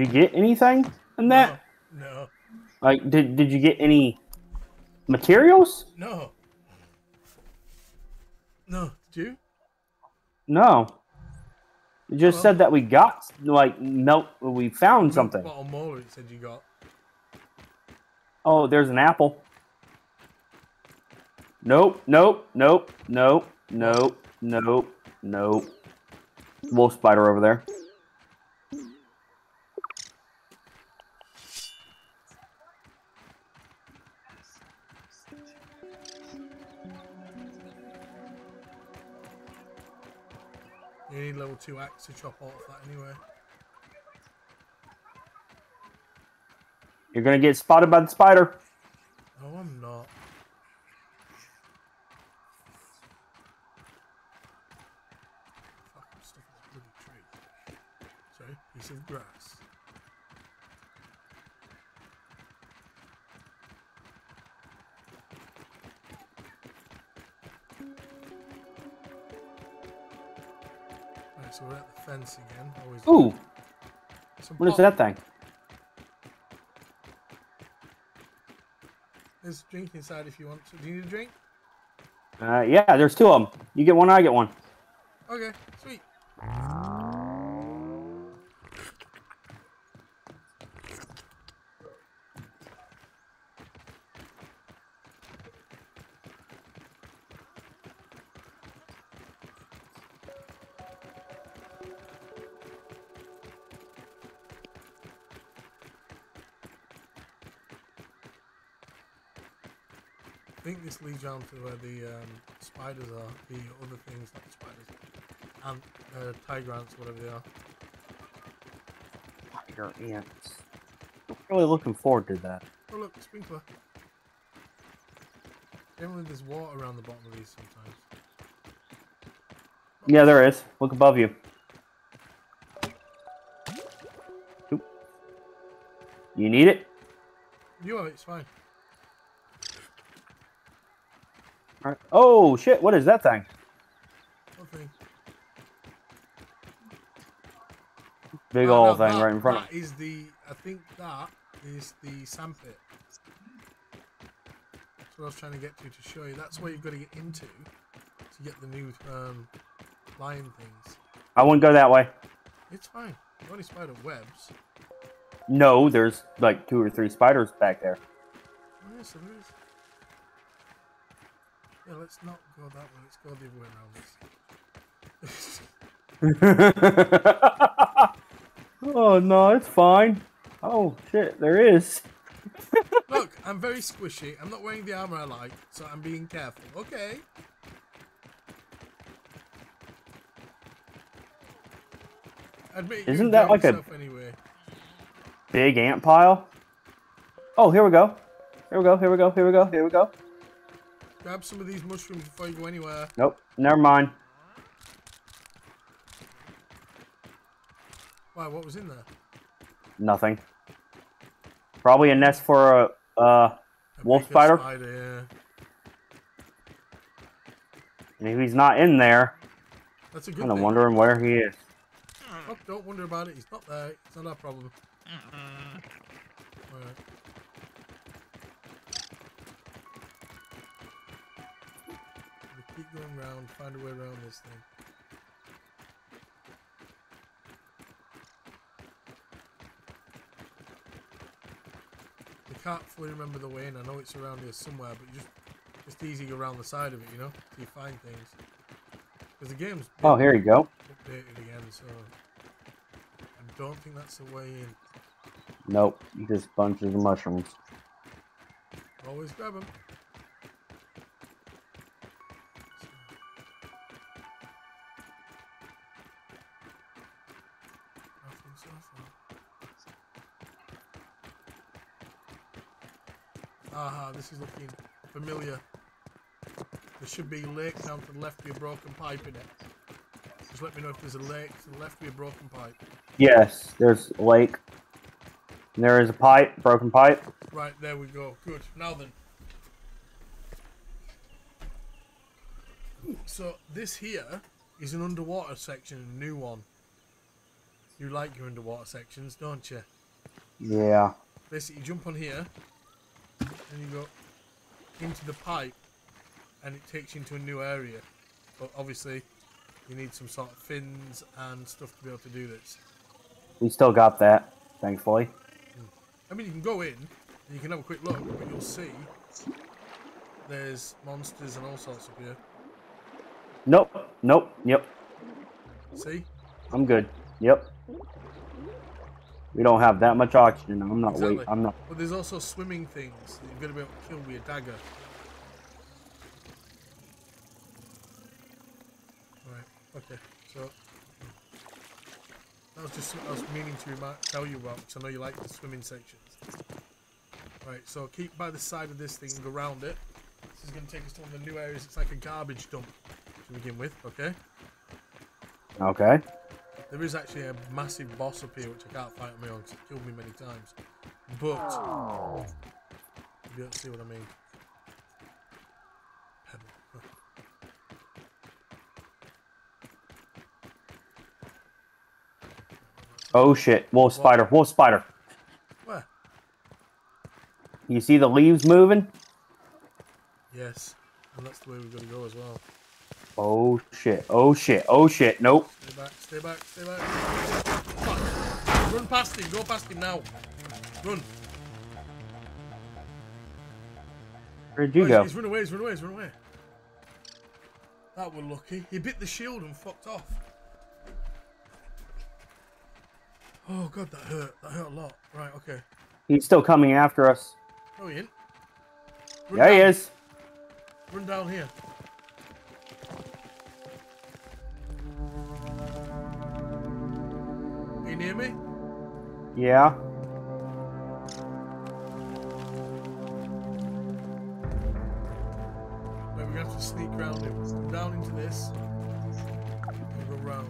Speaker 2: You get anything in that?
Speaker 1: No.
Speaker 2: Like, did did you get any materials?
Speaker 1: No. No. Did you?
Speaker 2: No. It just
Speaker 1: Well-
Speaker 2: said that we got like milk. We found something.
Speaker 1: Bottle. It said you got.
Speaker 2: Oh, there's an apple. Nope, nope, nope, nope, nope, nope, nope. Wolf spider over there.
Speaker 1: You need level two axe to chop off that anyway.
Speaker 2: You're gonna get spotted by the spider. What is
Speaker 1: pot-
Speaker 2: that thing?
Speaker 1: There's a drink inside if you want to. Do you need a drink?
Speaker 2: Uh, yeah, there's two of them. You get one, I get one.
Speaker 1: Okay, sweet. This down to where the um, spiders are, the other things, not spiders, and uh, tiger ants, whatever they are.
Speaker 2: Tiger ants. I'm really looking forward to that.
Speaker 1: Oh look, sprinkler. Generally, there's water around the bottom of these sometimes.
Speaker 2: Yeah, there is. Look above you. Oop. You need it?
Speaker 1: You have it, it's fine.
Speaker 2: Alright. Oh shit! What is that thing?
Speaker 1: Nothing.
Speaker 2: Big
Speaker 1: No,
Speaker 2: old
Speaker 1: no,
Speaker 2: thing
Speaker 1: that-
Speaker 2: right in front of
Speaker 1: is the. I think that is the sandpit. That's what I was trying to get to to show you. That's where you've got to get into to get the new um, lion things.
Speaker 2: I wouldn't go that way.
Speaker 1: It's fine. You've only spider webs.
Speaker 2: No, there's like two or three spiders back there.
Speaker 1: Oh, yes, there is. Yeah, let's not go that way. Let's go the other way *laughs*
Speaker 2: oh no, it's fine. Oh shit, there is. *laughs*
Speaker 1: Look, I'm very squishy. I'm not wearing the armor I like, so I'm being careful. Okay. Admit
Speaker 2: Isn't that like a-
Speaker 1: anyway?
Speaker 2: Big ant pile. Oh, here we go. Here we go. Here we go. Here we go. Here we go.
Speaker 1: Grab some of these mushrooms before you go anywhere.
Speaker 2: Nope. Never mind.
Speaker 1: Why? What was in there?
Speaker 2: Nothing. Probably a nest for a uh,
Speaker 1: A
Speaker 2: Wolf spider?
Speaker 1: spider, yeah.
Speaker 2: and if he's not in there,
Speaker 1: That's a good
Speaker 2: kind of
Speaker 1: thing.
Speaker 2: wondering where he is.
Speaker 1: Oh, don't wonder about it. He's not there. It's not our problem. Alright. We keep going round, find a way around this thing. I can't fully remember the way in. I know it's around here somewhere, but you just just easy to go around the side of it, you know, so you find things. Because the game's
Speaker 2: Oh, here you go.
Speaker 1: updated again, so I don't think that's the way in.
Speaker 2: Nope. Just bunches of mushrooms.
Speaker 1: Always grab them. This is looking familiar. There should be a lake down to the left with a broken pipe in it. Just let me know if there's a lake to the left with a broken pipe.
Speaker 2: Yes, there's a lake. And there is a pipe, broken pipe.
Speaker 1: Right, there we go. Good. Now then. So this here is an underwater section, a new one. You like your underwater sections, don't you?
Speaker 2: Yeah.
Speaker 1: Basically, you jump on here, and you go into the pipe, and it takes you into a new area. But obviously, you need some sort of fins and stuff to be able to do this.
Speaker 2: We still got that, thankfully.
Speaker 1: I mean, you can go in, and you can have a quick look, but you'll see there's monsters and all sorts up here.
Speaker 2: Nope. Nope. Yep.
Speaker 1: See?
Speaker 2: I'm good. Yep. We don't have that much oxygen. I'm not
Speaker 1: Exactly.
Speaker 2: wait. I'm not.
Speaker 1: But there's also swimming things got to be able to kill with a dagger. Right, okay, so that was just I was meaning to tell you about because I know you like the swimming sections. Right, so keep by the side of this thing and go around it. This is going to take us to one of the new areas. It's like a garbage dump to begin with, okay?
Speaker 2: Okay.
Speaker 1: There is actually a massive boss up here which I can't fight on my own because it killed me many times. But you don't see what I mean. Pebble. *laughs*
Speaker 2: Oh shit. Wolf spider. Wolf spider.
Speaker 1: Where?
Speaker 2: You see the leaves moving?
Speaker 1: Yes. And that's the way we've got to go as well.
Speaker 2: Oh shit. Oh shit. Oh shit. Nope.
Speaker 1: Stay back, stay back, stay back. Fuck. Run past him, go past him now. Run.
Speaker 2: Where'd you
Speaker 1: Oh,
Speaker 2: go?
Speaker 1: He's, he's run away, he's run away, he's run away. That were lucky. He bit the shield and fucked off. Oh god, that hurt. That hurt a lot. Right, okay.
Speaker 2: He's still coming after us.
Speaker 1: No, he. Run
Speaker 2: There he is.
Speaker 1: Run down here. Near me?
Speaker 2: Yeah.
Speaker 1: Right, we're gonna have to sneak around him. Go down into this. And go round.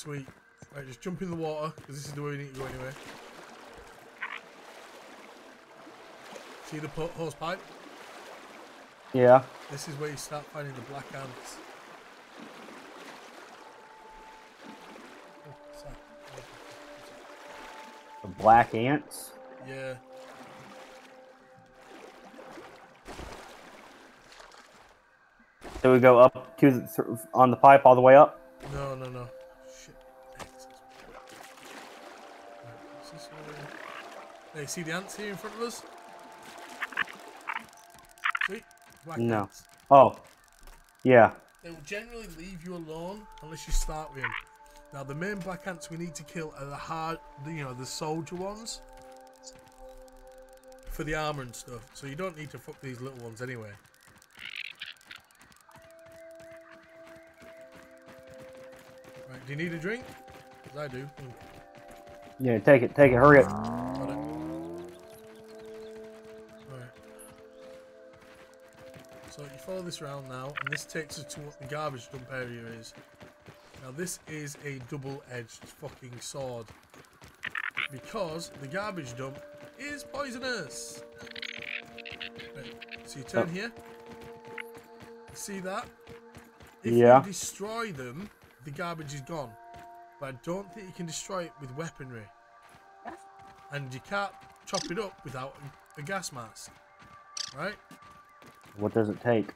Speaker 1: Sweet. Right, just jump in the water, because this is the way we need to go anyway. See the hose pipe?
Speaker 2: Yeah.
Speaker 1: This is where you start finding the black ants. Oh.
Speaker 2: The black ants.
Speaker 1: Yeah.
Speaker 2: So we go up to the, on the pipe all the way up.
Speaker 1: No, no, no. See the ants here in front of us? See? Black
Speaker 2: No.
Speaker 1: ants.
Speaker 2: Oh. Yeah.
Speaker 1: They will generally leave you alone unless you start with them. Now, the main black ants we need to kill are the hard, you know, the soldier ones. For the armor and stuff. So you don't need to fuck these little ones anyway. Right, do you need a drink? 'Cause I do. Mm,
Speaker 2: Yeah. Take it. Take it. Hurry up.
Speaker 1: Follow this round now, and this takes us to what the garbage dump area is. Now this is a double-edged fucking sword. Because the garbage dump is poisonous. Right, so you turn here. See that? If
Speaker 2: Yeah.
Speaker 1: you destroy them, the garbage is gone. But I don't think you can destroy it with weaponry. And you can't chop it up without a gas mask. Right?
Speaker 2: What does it take?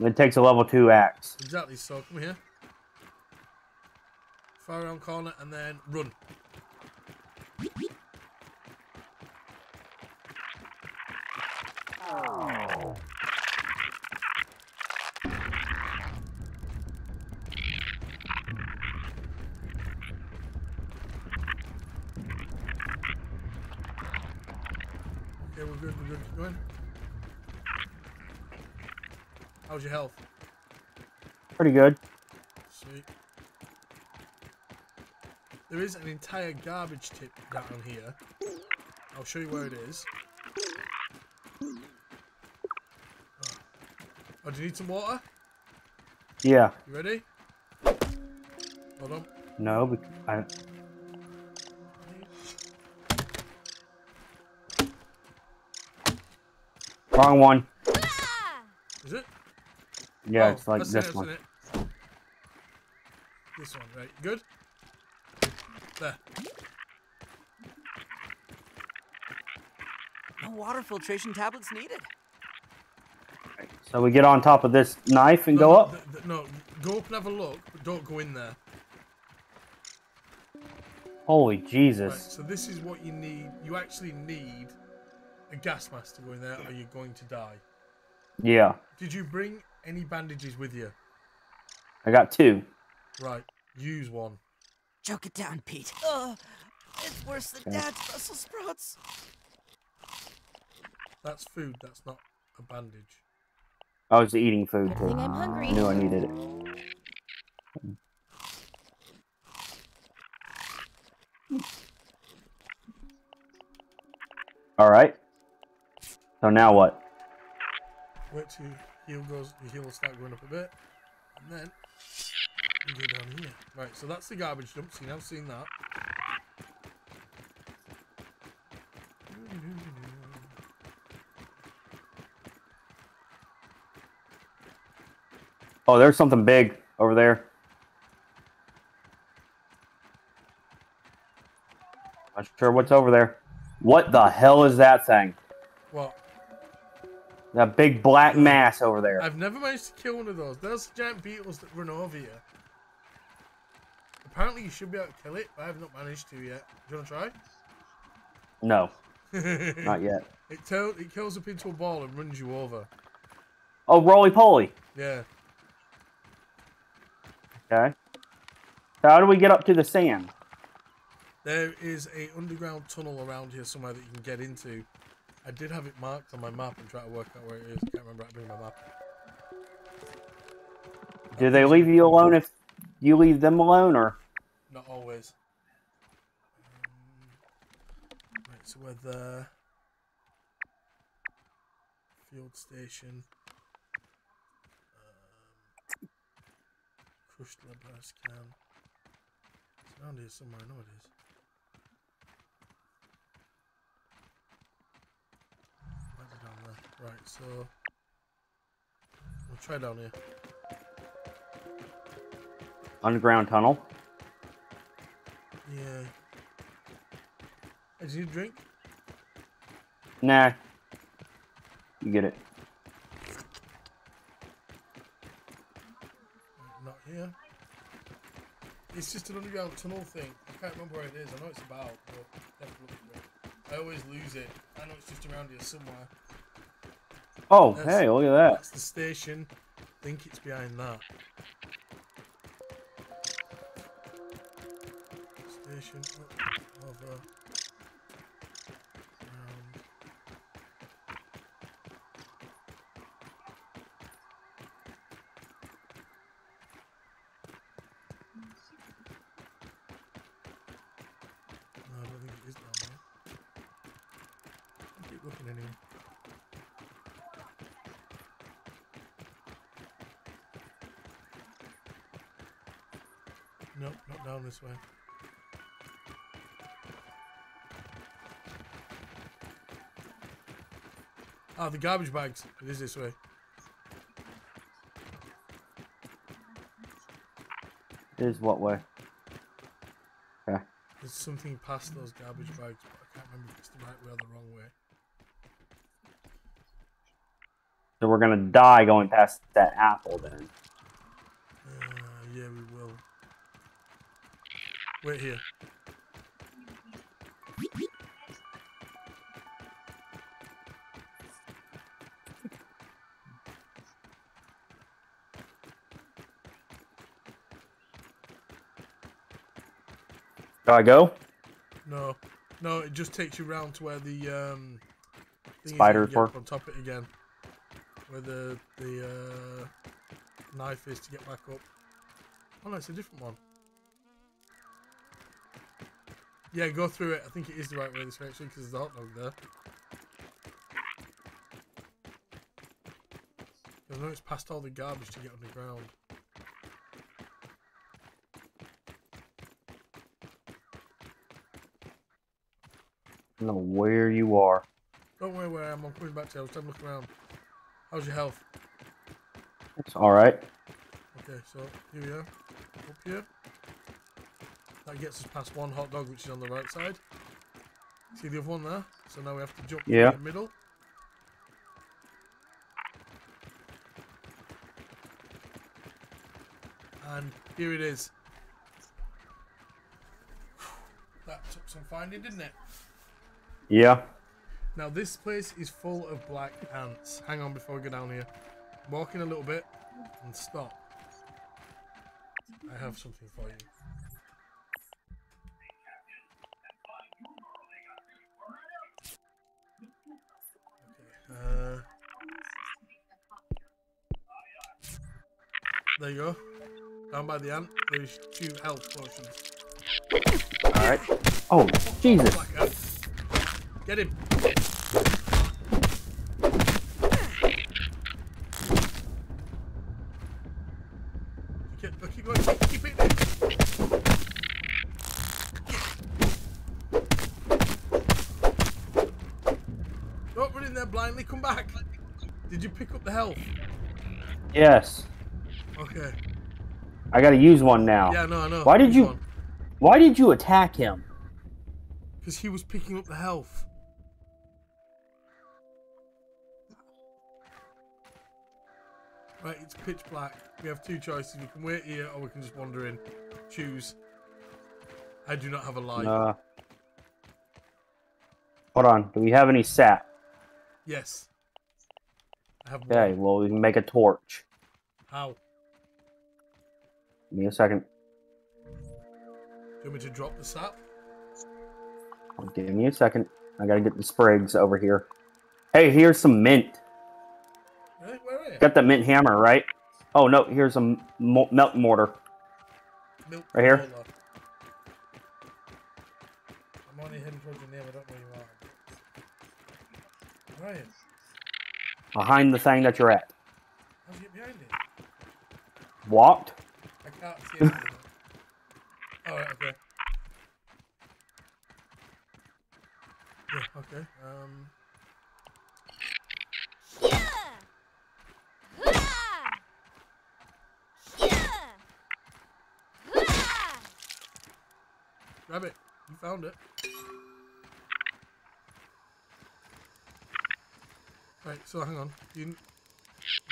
Speaker 2: It takes a level two axe.
Speaker 1: Exactly, so come here. Fire around corner and then run. Okay, we're good, we're good. Keep going. How's your health?
Speaker 2: Pretty good.
Speaker 1: Sweet. There is an entire garbage tip down here. I'll show you where it is. Oh, oh do you need some water?
Speaker 2: Yeah.
Speaker 1: You ready? Hold on.
Speaker 2: No. I, wrong one.
Speaker 1: Is it?
Speaker 2: Yeah,
Speaker 1: Oh,
Speaker 2: it's like this
Speaker 1: it,
Speaker 2: one.
Speaker 1: it. This one, right. Good? There.
Speaker 4: No water filtration tablets needed.
Speaker 2: So we get on top of this knife and
Speaker 1: No,
Speaker 2: go
Speaker 1: no,
Speaker 2: up.
Speaker 1: th- th- no, go up and have a look, but don't go in there.
Speaker 2: Holy
Speaker 1: Right,
Speaker 2: Jesus.
Speaker 1: so this is what you need. You actually need a gas mask to go in there or you're going to die.
Speaker 2: Yeah.
Speaker 1: Did you bring any bandages with you?
Speaker 2: I got two.
Speaker 1: Right, use one.
Speaker 4: Choke it down, Pete. Ugh, it's worse than
Speaker 2: Okay.
Speaker 4: Dad's Brussels sprouts.
Speaker 1: That's food, that's not a bandage.
Speaker 2: I was eating food
Speaker 3: Good
Speaker 2: too.
Speaker 3: I'm hungry.
Speaker 2: I knew I needed it. All right. So now what?
Speaker 1: Wait till heel goes, your heel will start going up a bit, and then you go down here. Right, so that's the garbage dump. So you've now seen that.
Speaker 2: Oh, there's something big over there. Not sure what's over there. What the hell is that thing?
Speaker 1: What?
Speaker 2: That big black mass over there.
Speaker 1: I've never managed to kill one of those. Those giant beetles that run over you. Apparently, you should be able to kill it, but I have not managed to yet. Do you want to try?
Speaker 2: No. *laughs* Not yet.
Speaker 1: It, tell, it curls up into a ball and runs you over.
Speaker 2: Oh, roly poly.
Speaker 1: Yeah.
Speaker 2: Okay. So how do we get up to the sand?
Speaker 1: There is a underground tunnel around here somewhere that you can get into. I did have it marked on my map and try to work out where it is. I Can't remember how to bring my map.
Speaker 2: Do they leave you alone if you leave them alone, or
Speaker 1: Not always. Um, right, so we're there. Field station. Um, crushed lead can. It's around here somewhere, I know it is. Might be down there. Right, so we'll try down here.
Speaker 2: underground tunnel?
Speaker 1: Yeah. Do you drink?
Speaker 2: Nah. You get it.
Speaker 1: Not here. It's just an underground tunnel thing. I can't remember where it is. I know it's about, but I look for it. I always lose it. I know it's just around here somewhere.
Speaker 2: Oh,
Speaker 1: That's-
Speaker 2: hey, look at that.
Speaker 1: That's the station. I think it's behind that. Station oh, over, round. No, I don't think it is down there. I'll keep looking anyway. Nope, not down this way. Ah, the garbage bags. It is this way.
Speaker 2: Is what way? Okay.
Speaker 1: There's something past those garbage bags, but I can't remember if it's the right way or the wrong way.
Speaker 2: So we're gonna die going past that apple then.
Speaker 1: Uh, yeah, we will. Wait here.
Speaker 2: Do I go?
Speaker 1: No, no, it just takes you round to where the um, thing is, you
Speaker 2: Spiders
Speaker 1: can get
Speaker 2: were.
Speaker 1: up on top of it again. Where the the uh, knife is to get back up. Oh no, it's a different one. Yeah, go through it. I think it is the right way this way actually because there's a hot dog there. I know it's past all the garbage to get underground.
Speaker 2: I don't know where you are.
Speaker 1: Don't worry where I am. I'm coming back to you. I was trying to look around. How's your health?
Speaker 2: It's alright.
Speaker 1: Okay, so here we are. Up here. That gets us past one hot dog, which is on the right side. See the other one there? So now we have to jump
Speaker 2: Yeah.
Speaker 1: the middle. And here it is. *sighs* That took some finding, didn't it?
Speaker 2: Yeah.
Speaker 1: Now this place is full of black ants. Hang on before we go down here. Walking a little bit and stop. I have something for you. Okay. Uh, there you go. Down by the ant, there's two health potions.
Speaker 2: Alright. Oh, Jesus.
Speaker 1: Get him. Keep, keep going. Keep, keep it. Don't run in there blindly. Come back. Did you pick up the health?
Speaker 2: Yes.
Speaker 1: Okay.
Speaker 2: I gotta use one now.
Speaker 1: Yeah, no, I know.
Speaker 2: Why did you- Why did you attack him?
Speaker 1: Because he was picking up the health. Right, it's pitch black. We have two choices. We can wait here or we can just wander in. Choose. I do not have a light.
Speaker 2: Uh, Hold on. Do we have any sap?
Speaker 1: Yes. I have
Speaker 2: Okay,
Speaker 1: one.
Speaker 2: well, we can make a torch.
Speaker 1: How?
Speaker 2: Give me a second.
Speaker 1: Do you want me to drop the sap?
Speaker 2: Give me a second. I gotta get the sprigs over here. Hey, here's some mint.
Speaker 1: Really? Where are you?
Speaker 2: Got the mint hammer, right? Oh, no, here's a mo- melt mortar.
Speaker 1: Milk
Speaker 2: right here?
Speaker 1: cola. I'm only heading towards your name. I don't know where you are. Where are you?
Speaker 2: Behind the thing that you're at.
Speaker 1: How'd you get behind it?
Speaker 2: Walked?
Speaker 1: Can't see. *laughs* Alright, okay. Yeah, okay. Um, grab it. You found it. Right, so hang on. You,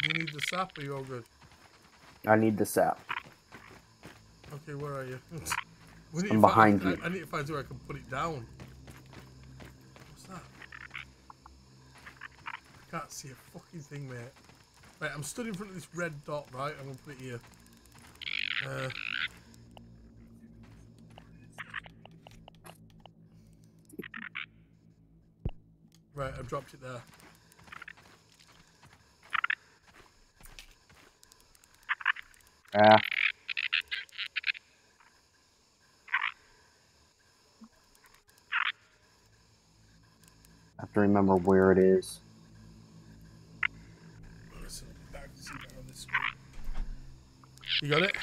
Speaker 1: you need the sap or you all good?
Speaker 2: I need the sap.
Speaker 1: Okay, where are you? *laughs* we need
Speaker 2: I'm
Speaker 1: to find-
Speaker 2: behind
Speaker 1: I,
Speaker 2: you.
Speaker 1: I need to find where I can put it down. What's that? I can't see a fucking thing, mate. Right, I'm stood in front of this red dot, right? I'm gonna put it here. Uh, right, I've dropped it there.
Speaker 2: Ah. To remember where it is.
Speaker 1: Listen, I can see that on this screen. You got it?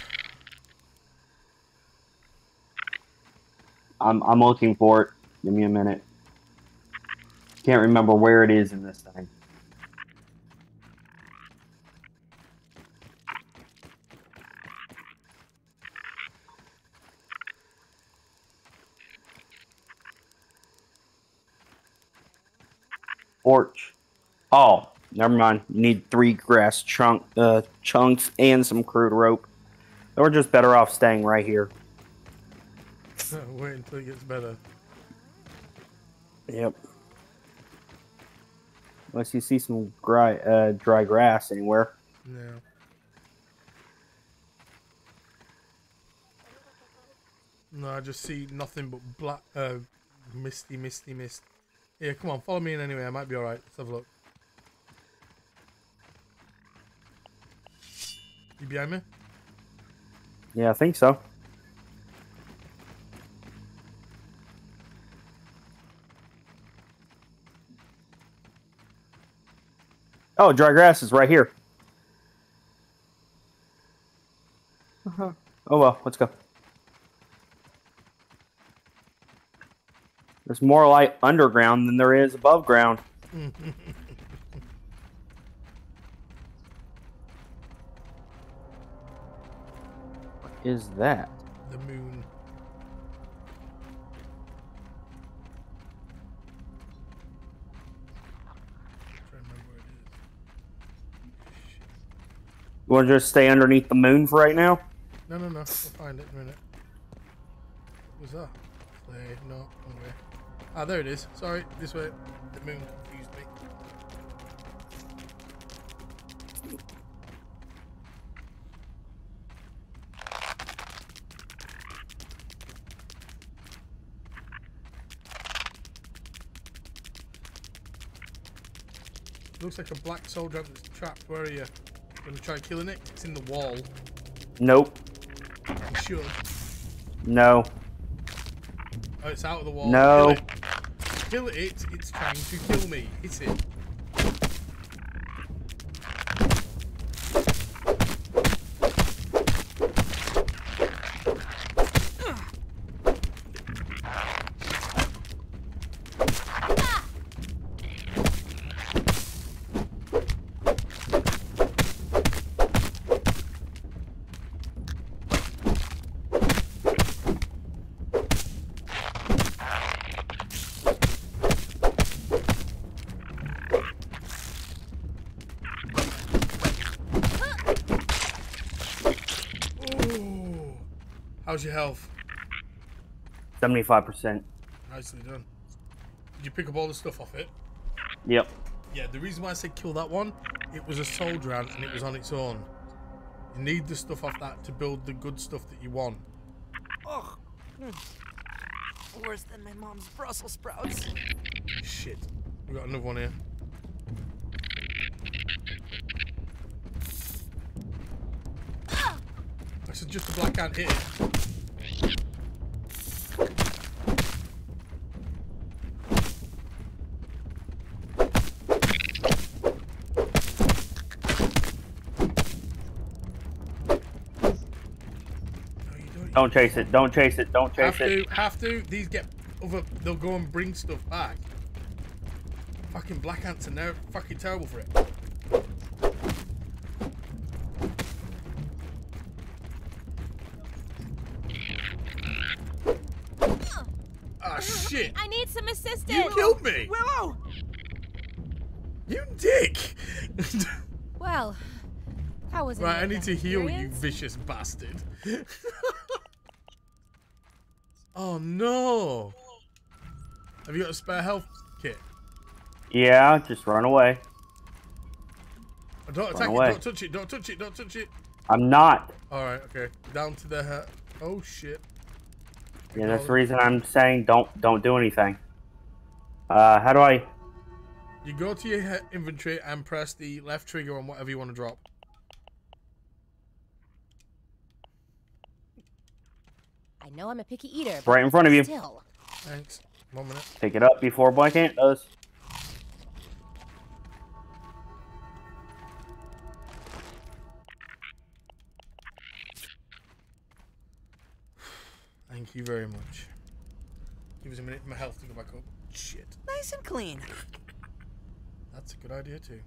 Speaker 2: I'm I'm looking for it. Give me a minute. Can't remember where it is in this thing. Porch. Oh, never mind. You need three grass chunk uh, chunks and some crude rope. Then We're just better off staying right here. *laughs*
Speaker 1: Wait until it gets better.
Speaker 2: Yep. Unless you see some dry, uh, dry grass anywhere.
Speaker 1: No. No, I just see nothing but black, uh, misty, misty, mist. Yeah, come on, follow me in anyway. I might be alright. Let's have a look. You behind me?
Speaker 2: Yeah, I think so. Oh, dry grass is right here. Uh -huh. Oh well, let's go. There's more light underground than there is above ground. *laughs* What is that?
Speaker 1: The moon. Trying to remember where it is.
Speaker 2: You want to just stay underneath the moon for right now?
Speaker 1: No, no, no. We'll find it in a minute. What was that? Play, no, wrong way. Ah, there it is. Sorry, this way. The moon Looks like a black soldier that's trapped. Where are you? Uh, gonna try killing it? It's in the wall.
Speaker 2: Nope.
Speaker 1: You should.
Speaker 2: No.
Speaker 1: Oh, it's out of the wall.
Speaker 2: No.
Speaker 1: Kill it. Kill it. It's trying to kill me. Hit it. Ooh. How's your health?
Speaker 2: 75%.
Speaker 1: Nicely done. Did you pick up all the stuff off it?
Speaker 2: Yep.
Speaker 1: Yeah, the reason why I said kill that one, it was a soldier ant and it was on its own. You need the stuff off that to build the good stuff that you want.
Speaker 4: Ugh. Worse than my mom's Brussels sprouts.
Speaker 1: Shit. We got another one here. *gasps* I is just a black ant hit. it. No, you don't.
Speaker 2: Don't chase it. Don't chase it. Don't chase
Speaker 1: Have
Speaker 2: it.
Speaker 1: to, have to. These get other. They'll go and bring stuff back. Fucking black ants are now fucking terrible for it. Ah shit!
Speaker 3: I need some assistance.
Speaker 1: You killed me!
Speaker 4: Willow!
Speaker 1: You dick!
Speaker 3: Well, that was a
Speaker 1: right, I need to heal you, vicious bastard. *laughs* oh no! Have you got a spare health kit?
Speaker 2: Yeah, just run away.
Speaker 1: Oh, Don't attack
Speaker 2: away.
Speaker 1: it, don't touch it, don't touch it, don't touch it.
Speaker 2: I'm not.
Speaker 1: Alright, okay. Down to the hut. Oh shit.
Speaker 2: Yeah, that's the reason I'm saying don't don't do anything. Uh, how do I?
Speaker 1: You go to your inventory and press the left trigger on whatever you want to drop.
Speaker 3: Know I'm a picky eater.
Speaker 2: Right in front of you.
Speaker 3: Still.
Speaker 1: Thanks. One minute.
Speaker 2: Pick it up before Black Ant does.
Speaker 1: Thank you very much. Give us a minute for my health to go back up. Shit.
Speaker 4: Nice and clean.
Speaker 1: That's a good idea too.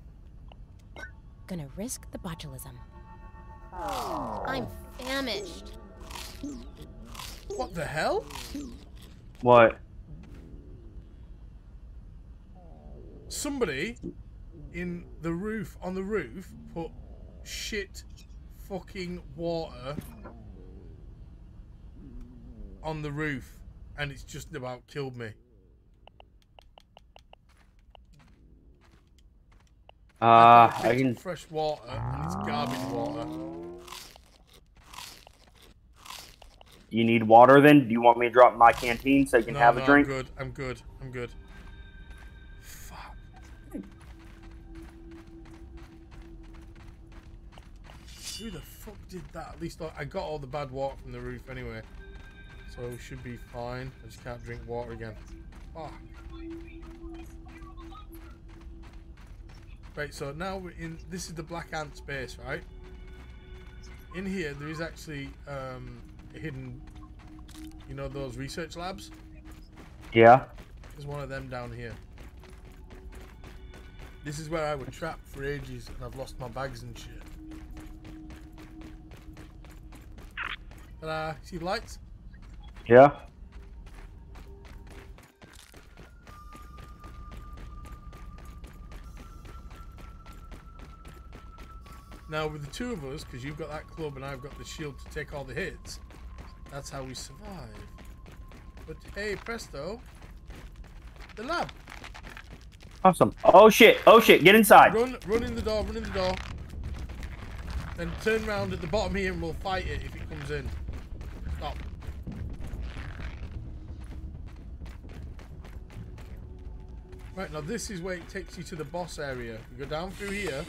Speaker 3: Gonna risk the botulism. I'm famished.
Speaker 1: What the hell?
Speaker 2: What?
Speaker 1: Somebody in the roof, on the roof, put shit fucking water on the roof and it's just about killed me.
Speaker 2: Uh,
Speaker 1: picked
Speaker 2: I
Speaker 1: up
Speaker 2: can.
Speaker 1: fresh water and it's garbage water.
Speaker 2: You need water then? Do you want me to drop my canteen so you can
Speaker 1: No,
Speaker 2: have
Speaker 1: no,
Speaker 2: a drink?
Speaker 1: I'm good. I'm good. I'm good. Fuck. Who the fuck did that? At least I got all the bad water from the roof anyway. So we should be fine. I just can't drink water again. Fuck. Right, so now we're in. This is the black ant space, right? In here, there is actually um, hidden. You know those research labs?
Speaker 2: Yeah.
Speaker 1: There's one of them down here. This is where I was trapped for ages and I've lost my bags and shit. Ta-da! See the lights?
Speaker 2: Yeah.
Speaker 1: Now with the two of us, because you've got that club and I've got the shield to take all the hits, that's how we survive. But hey, presto, the lab.
Speaker 2: Awesome. Oh shit. Oh shit. Get inside.
Speaker 1: Run, run in the door, run in the door. Then turn round at the bottom here and we'll fight it if it comes in. Stop. Right, now this is where it takes you to the boss area. You go down through here.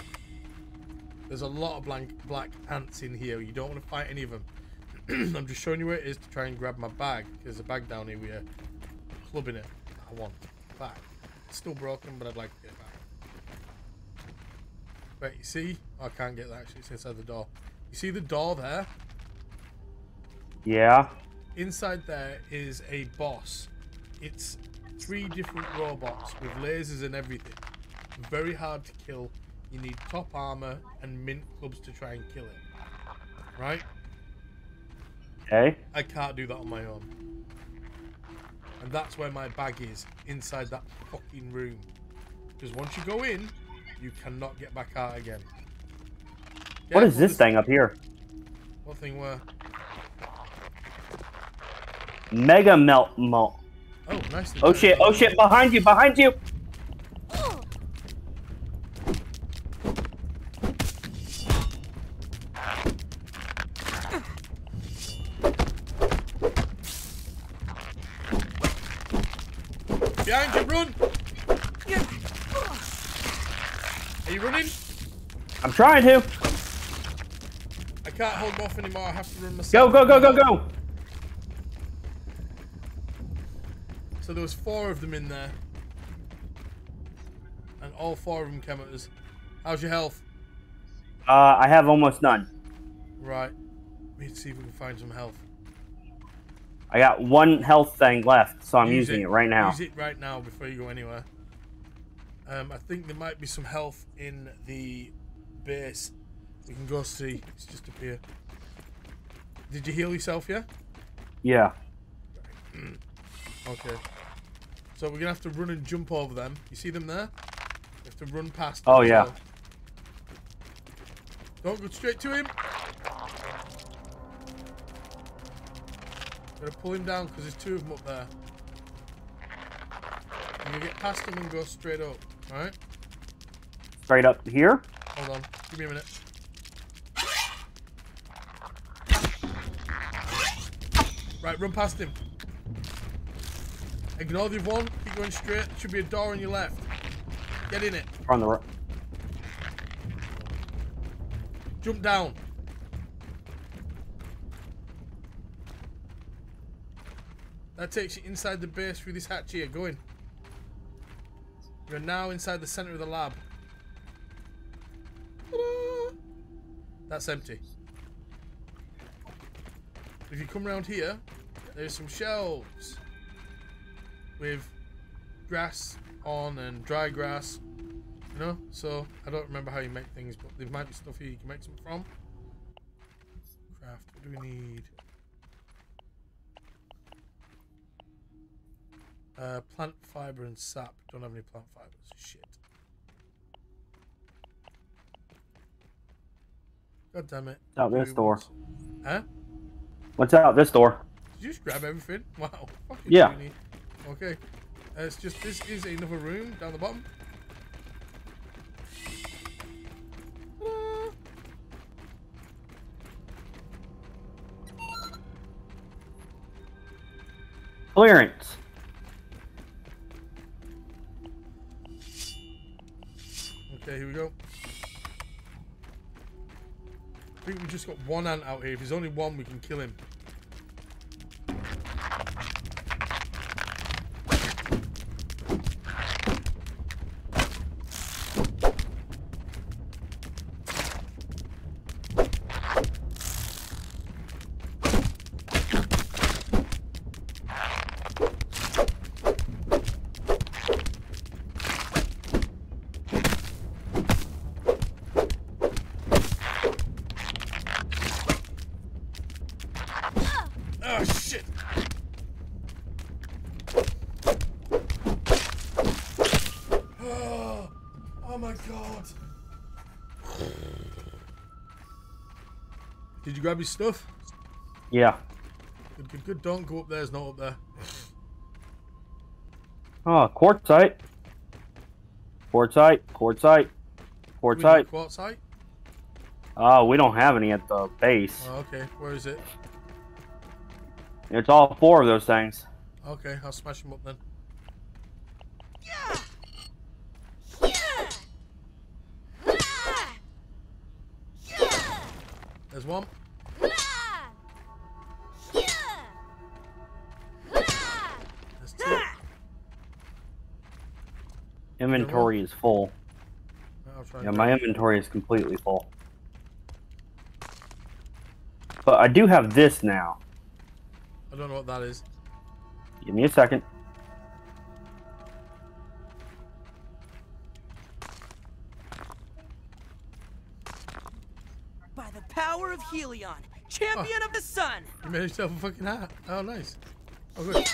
Speaker 1: There's a lot of blank, black ants in here. You don't want to fight any of them. *clears throat* I'm just showing you where it is to try and grab my bag. There's a bag down here We are clubbing it. I want back. It's still broken, but I'd like to get it back. Wait, you see? I can't get that actually. It's inside the door. You see the door there?
Speaker 2: Yeah.
Speaker 1: Inside there is a boss. It's three different robots with lasers and everything. Very hard to kill. You need top armor and mint clubs to try and kill it. Right?
Speaker 2: Okay.
Speaker 1: I can't do that on my own. And that's where my bag is, inside that fucking room. Because once you go in, you cannot get back out again.
Speaker 2: What is this thing up here?
Speaker 1: What thing where?
Speaker 2: Mega melt. Mo-
Speaker 1: Oh, nice.
Speaker 2: Oh shit! Oh shit! Behind you! Behind you, trying to.
Speaker 1: I can't hold them off anymore. I have to run myself.
Speaker 2: go go go go! Go.
Speaker 1: So there was four of them in there. And all four of them came at us. How's your health?
Speaker 2: Uh, I have almost none.
Speaker 1: Right. We need to see if we can find some health.
Speaker 2: I got one health thing left, so I'm
Speaker 1: Use
Speaker 2: using it, right now.
Speaker 1: Use it right now before you go anywhere. Um, I think there might be some health in the base. We can go see. It's just up here. Did you heal yourself, yeah?
Speaker 2: Yeah. Mm.
Speaker 1: Okay. So we're gonna have to run and jump over them. You see them there? You have to run past.
Speaker 2: Oh, yeah.
Speaker 1: well. Don't go straight to him. Gotta pull him down because there's two of them up there. And you get past them and go straight up. Alright?
Speaker 2: Straight up here.
Speaker 1: Hold on. Give me a minute. Right, run past him. Ignore the one. Keep going straight. Should be a door on your left. Get in it.
Speaker 2: On the. r-
Speaker 1: Jump down. That takes you inside the base through this hatch here. Go in. You're now inside the center of the lab. That's empty. If you come around here, there's some shelves with grass on and dry grass. You know, so I don't remember how you make things, but there might be stuff here you can make some from. Craft. What do we need? Uh, plant fiber and sap. Don't have any plant fibers. Shit. God damn it.
Speaker 2: Out this door.
Speaker 1: Huh?
Speaker 2: What's out this door?
Speaker 1: Did you just grab everything? *laughs* Wow. Fucking
Speaker 2: Yeah.
Speaker 1: Okay. Uh, it's just this is another room down the bottom. Ta-da. I think we just got one ant out here. If there's only one, we can kill him. Grab your stuff?
Speaker 2: Yeah.
Speaker 1: Good, good, good. Don't go up there. It's not up there.
Speaker 2: Oh, quartzite. Quartzite. Quartzite.
Speaker 1: We
Speaker 2: Quartzite.
Speaker 1: quartzite.
Speaker 2: Oh, we don't have any at the base.
Speaker 1: Oh, okay. Where is it?
Speaker 2: It's all four of those things.
Speaker 1: Okay, I'll smash them up then.
Speaker 2: Inventory is full. Yeah, my inventory is completely full. But I do have this now.
Speaker 1: I don't know what that is.
Speaker 2: Give me a second.
Speaker 4: By the power of Helion, oh. champion of the sun!
Speaker 1: You made yourself a fucking hat. Oh, nice. Oh, good.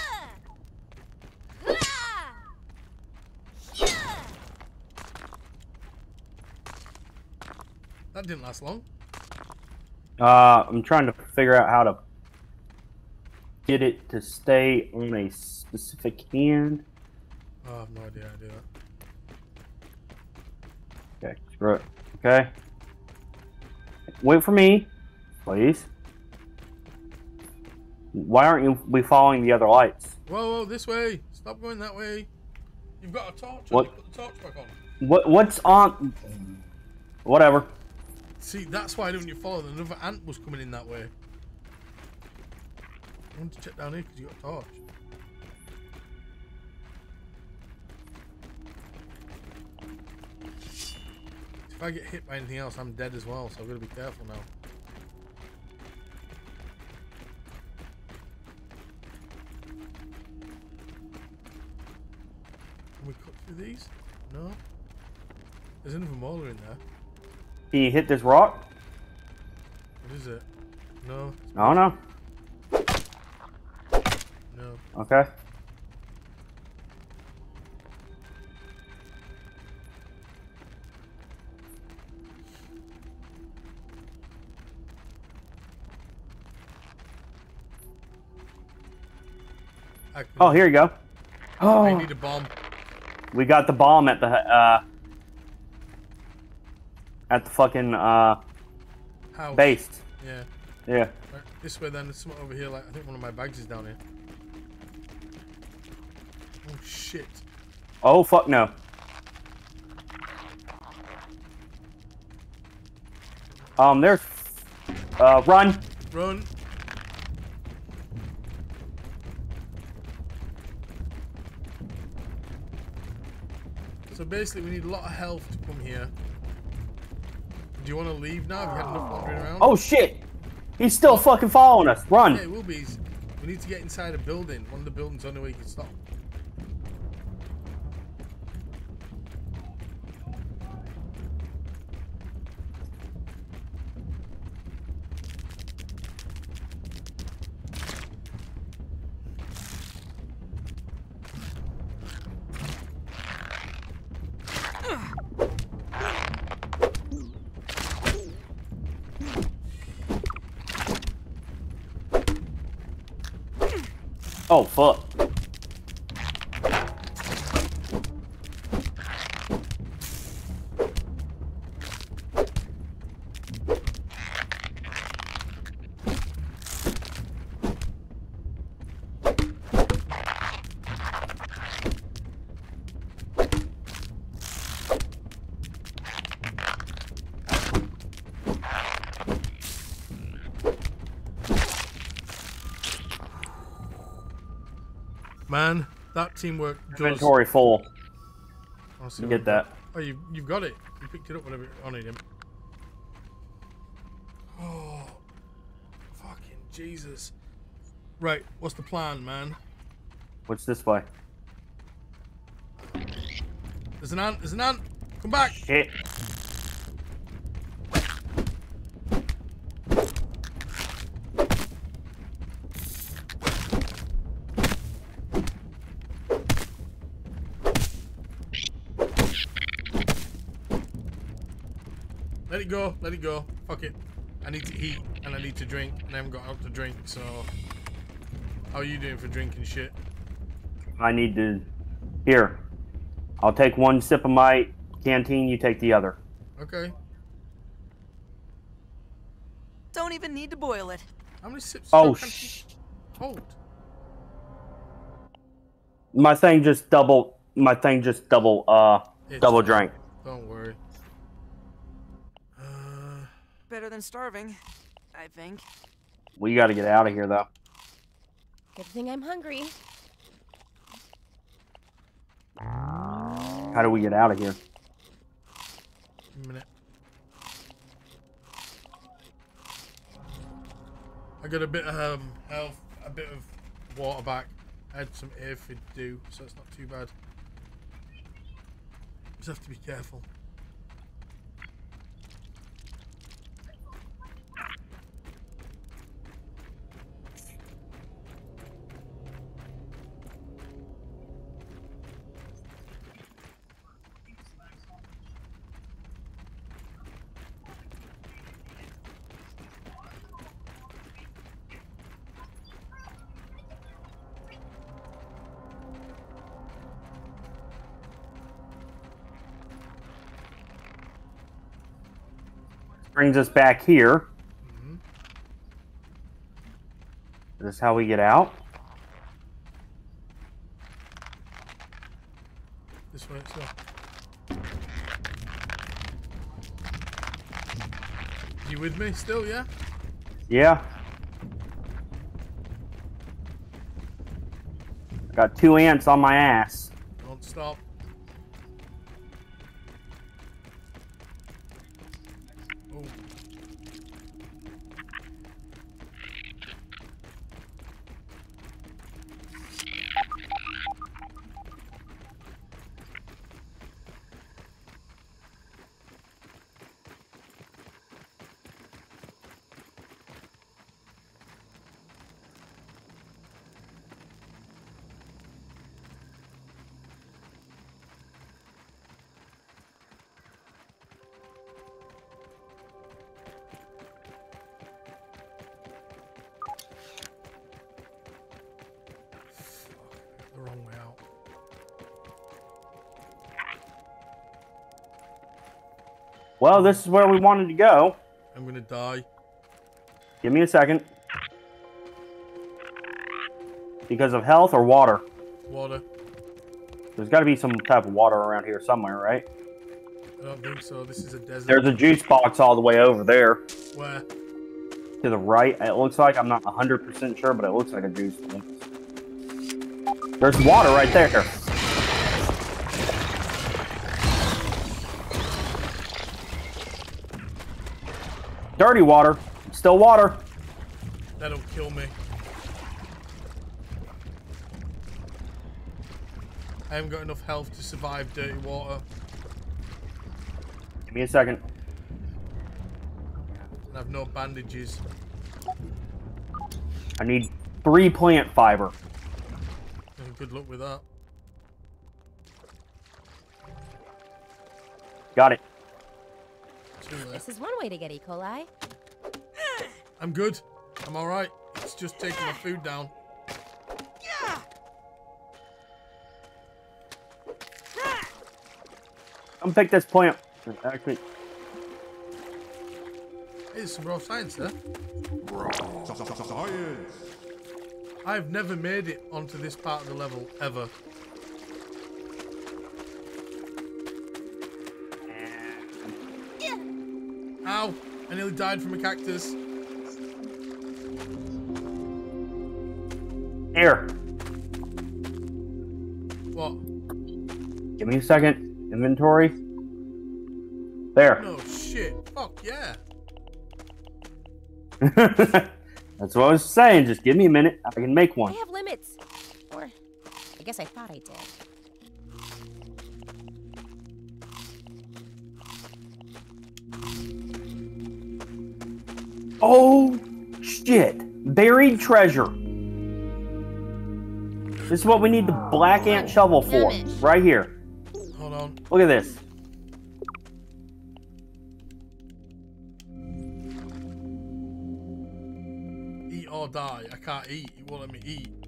Speaker 1: That didn't last long.
Speaker 2: Uh, I'm trying to figure out how to get it to stay on a specific hand.
Speaker 1: Oh, I have no idea how to do that.
Speaker 2: Okay, screw it. Okay. Wait for me, please. Why aren't you we following the other lights?
Speaker 1: Whoa, whoa, this way! Stop going that way. You've got a torch.
Speaker 2: What?
Speaker 1: Put the torch back on.
Speaker 2: What what's on whatever.
Speaker 1: See, that's why don't you follow? Another ant was coming in that way. I want to check down here because you got a torch. If I get hit by anything else, I'm dead as well, so I've got to be careful now. Can we cut through these? No. There's another molar in there.
Speaker 2: Can you hit this rock?
Speaker 1: What is it? No.
Speaker 2: No, no.
Speaker 1: No.
Speaker 2: Okay. Oh, here you go.
Speaker 1: I
Speaker 2: Oh,
Speaker 1: need a bomb.
Speaker 2: we got the bomb at the uh at the fucking uh
Speaker 1: House.
Speaker 2: base.
Speaker 1: Yeah.
Speaker 2: Yeah.
Speaker 1: Right, this way then, there's something over here, like, I think one of my bags is down here. Oh shit.
Speaker 2: Oh fuck no. Um, there's uh run.
Speaker 1: Run. So basically, we need a lot of health to come here. Do you want to leave now? Have you had enough wandering around?
Speaker 2: Oh shit! He's still fucking following us. Run.
Speaker 1: Yeah, it will be. We need to get inside a building. One of the buildings, on the only way you can stop.
Speaker 2: Fuck.
Speaker 1: Man, that teamwork does.
Speaker 2: Inventory full.
Speaker 1: Honestly,
Speaker 2: Get that.
Speaker 1: Oh, you you've got it. You picked it up whenever I need him. Oh, fucking Jesus! Right, what's the plan, man?
Speaker 2: What's this way?
Speaker 1: There's an ant. There's an ant. Come back.
Speaker 2: Shit.
Speaker 1: It go. Let it go. Fuck it. I need to eat and I need to drink, and I haven't got out to drink. So, how are you doing for drinking shit?
Speaker 2: I need to. Here. I'll take one sip of my canteen. You take the other.
Speaker 1: Okay.
Speaker 4: Don't even need to boil it.
Speaker 1: How many sips?
Speaker 2: Oh
Speaker 1: can
Speaker 2: sh.
Speaker 1: hold?
Speaker 2: My thing just double. My thing just double. Uh,
Speaker 1: It's
Speaker 2: double
Speaker 1: fine.
Speaker 2: drank.
Speaker 1: Don't worry.
Speaker 4: Better than starving, I think.
Speaker 2: We got to get out of here though.
Speaker 3: Good thing I'm hungry.
Speaker 2: How do we get out of here?
Speaker 1: a minute. I got a bit of um, health, a bit of water back. I had some aphid do, so it's not too bad. Just have to be careful.
Speaker 2: Brings us back here.
Speaker 1: Mhm.
Speaker 2: This is how we get out.
Speaker 1: This way, way. You with me still, yeah?
Speaker 2: Yeah. Got two ants on my ass.
Speaker 1: Don't stop.
Speaker 2: Well, this is where we wanted to go.
Speaker 1: I'm gonna die.
Speaker 2: Give me a second. Because of health or water?
Speaker 1: Water.
Speaker 2: There's got to be some type of water around here somewhere, right?
Speaker 1: I don't think so. This is a desert.
Speaker 2: There's a juice box all the way over there
Speaker 1: Where?
Speaker 2: to the right. It looks like I'm not 100% sure, but it looks like a juice box. There's water right there. Dirty water. Still water.
Speaker 1: That'll kill me. I haven't got enough health to survive dirty water.
Speaker 2: Give me a second.
Speaker 1: I've no bandages.
Speaker 2: I need three plant fiber.
Speaker 1: And good luck with that.
Speaker 2: Got it.
Speaker 1: Two there.
Speaker 3: This is one way to get E. coli.
Speaker 1: I'm good. I'm alright. It's just taking my food down.
Speaker 2: Come pick this plant. Actually,
Speaker 1: Hey, some raw science there.
Speaker 6: Science.
Speaker 1: I've never made it onto this part of the level ever. I nearly died from a cactus.
Speaker 2: here.
Speaker 1: What?
Speaker 2: Give me a second. Inventory. There.
Speaker 1: No shit. Fuck yeah. *laughs*
Speaker 2: That's what I was saying. Just give me a minute. I can make one.
Speaker 3: I have limits. Or, I guess I thought I did.
Speaker 2: Oh, shit. Buried treasure. This is what we need the black ant shovel for. Right here.
Speaker 1: Hold on.
Speaker 2: Look at this.
Speaker 1: Eat or die. I can't eat. You won't let me eat.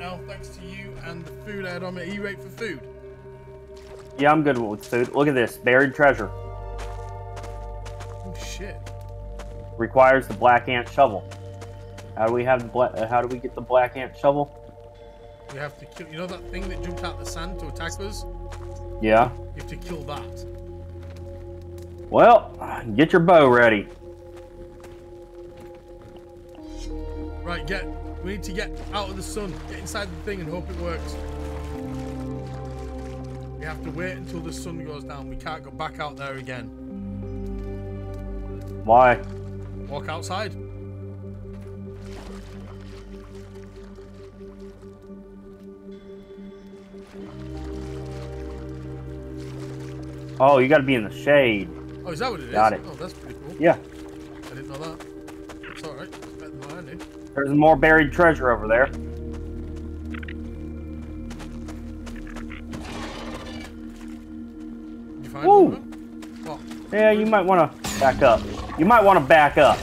Speaker 1: Now, thanks to you and the food I had on me. Are you ready for food?
Speaker 2: Yeah, I'm good with food. Look at this. Buried treasure.
Speaker 1: Oh shit.
Speaker 2: Requires the black ant shovel. How do we have the black? Uh, how do we get the black ant shovel?
Speaker 1: We have to kill. You know that thing that jumped out of the sand to attack us?
Speaker 2: Yeah.
Speaker 1: You have to kill that.
Speaker 2: Well, get your bow ready.
Speaker 1: Right, get. We need to get out of the sun, get inside the thing, and hope it works. We have to wait until the sun goes down. We can't go back out there again.
Speaker 2: Why?
Speaker 1: Walk outside.
Speaker 2: Oh, you got to be in the shade.
Speaker 1: Oh, is that what it is?
Speaker 2: Got it.
Speaker 1: Oh, that's pretty cool.
Speaker 2: Yeah.
Speaker 1: I didn't know that. It's alright.
Speaker 2: There's more buried treasure over there.
Speaker 1: You find
Speaker 2: Woo!
Speaker 1: Oh.
Speaker 2: Yeah, you might want to back up. You might want to back up.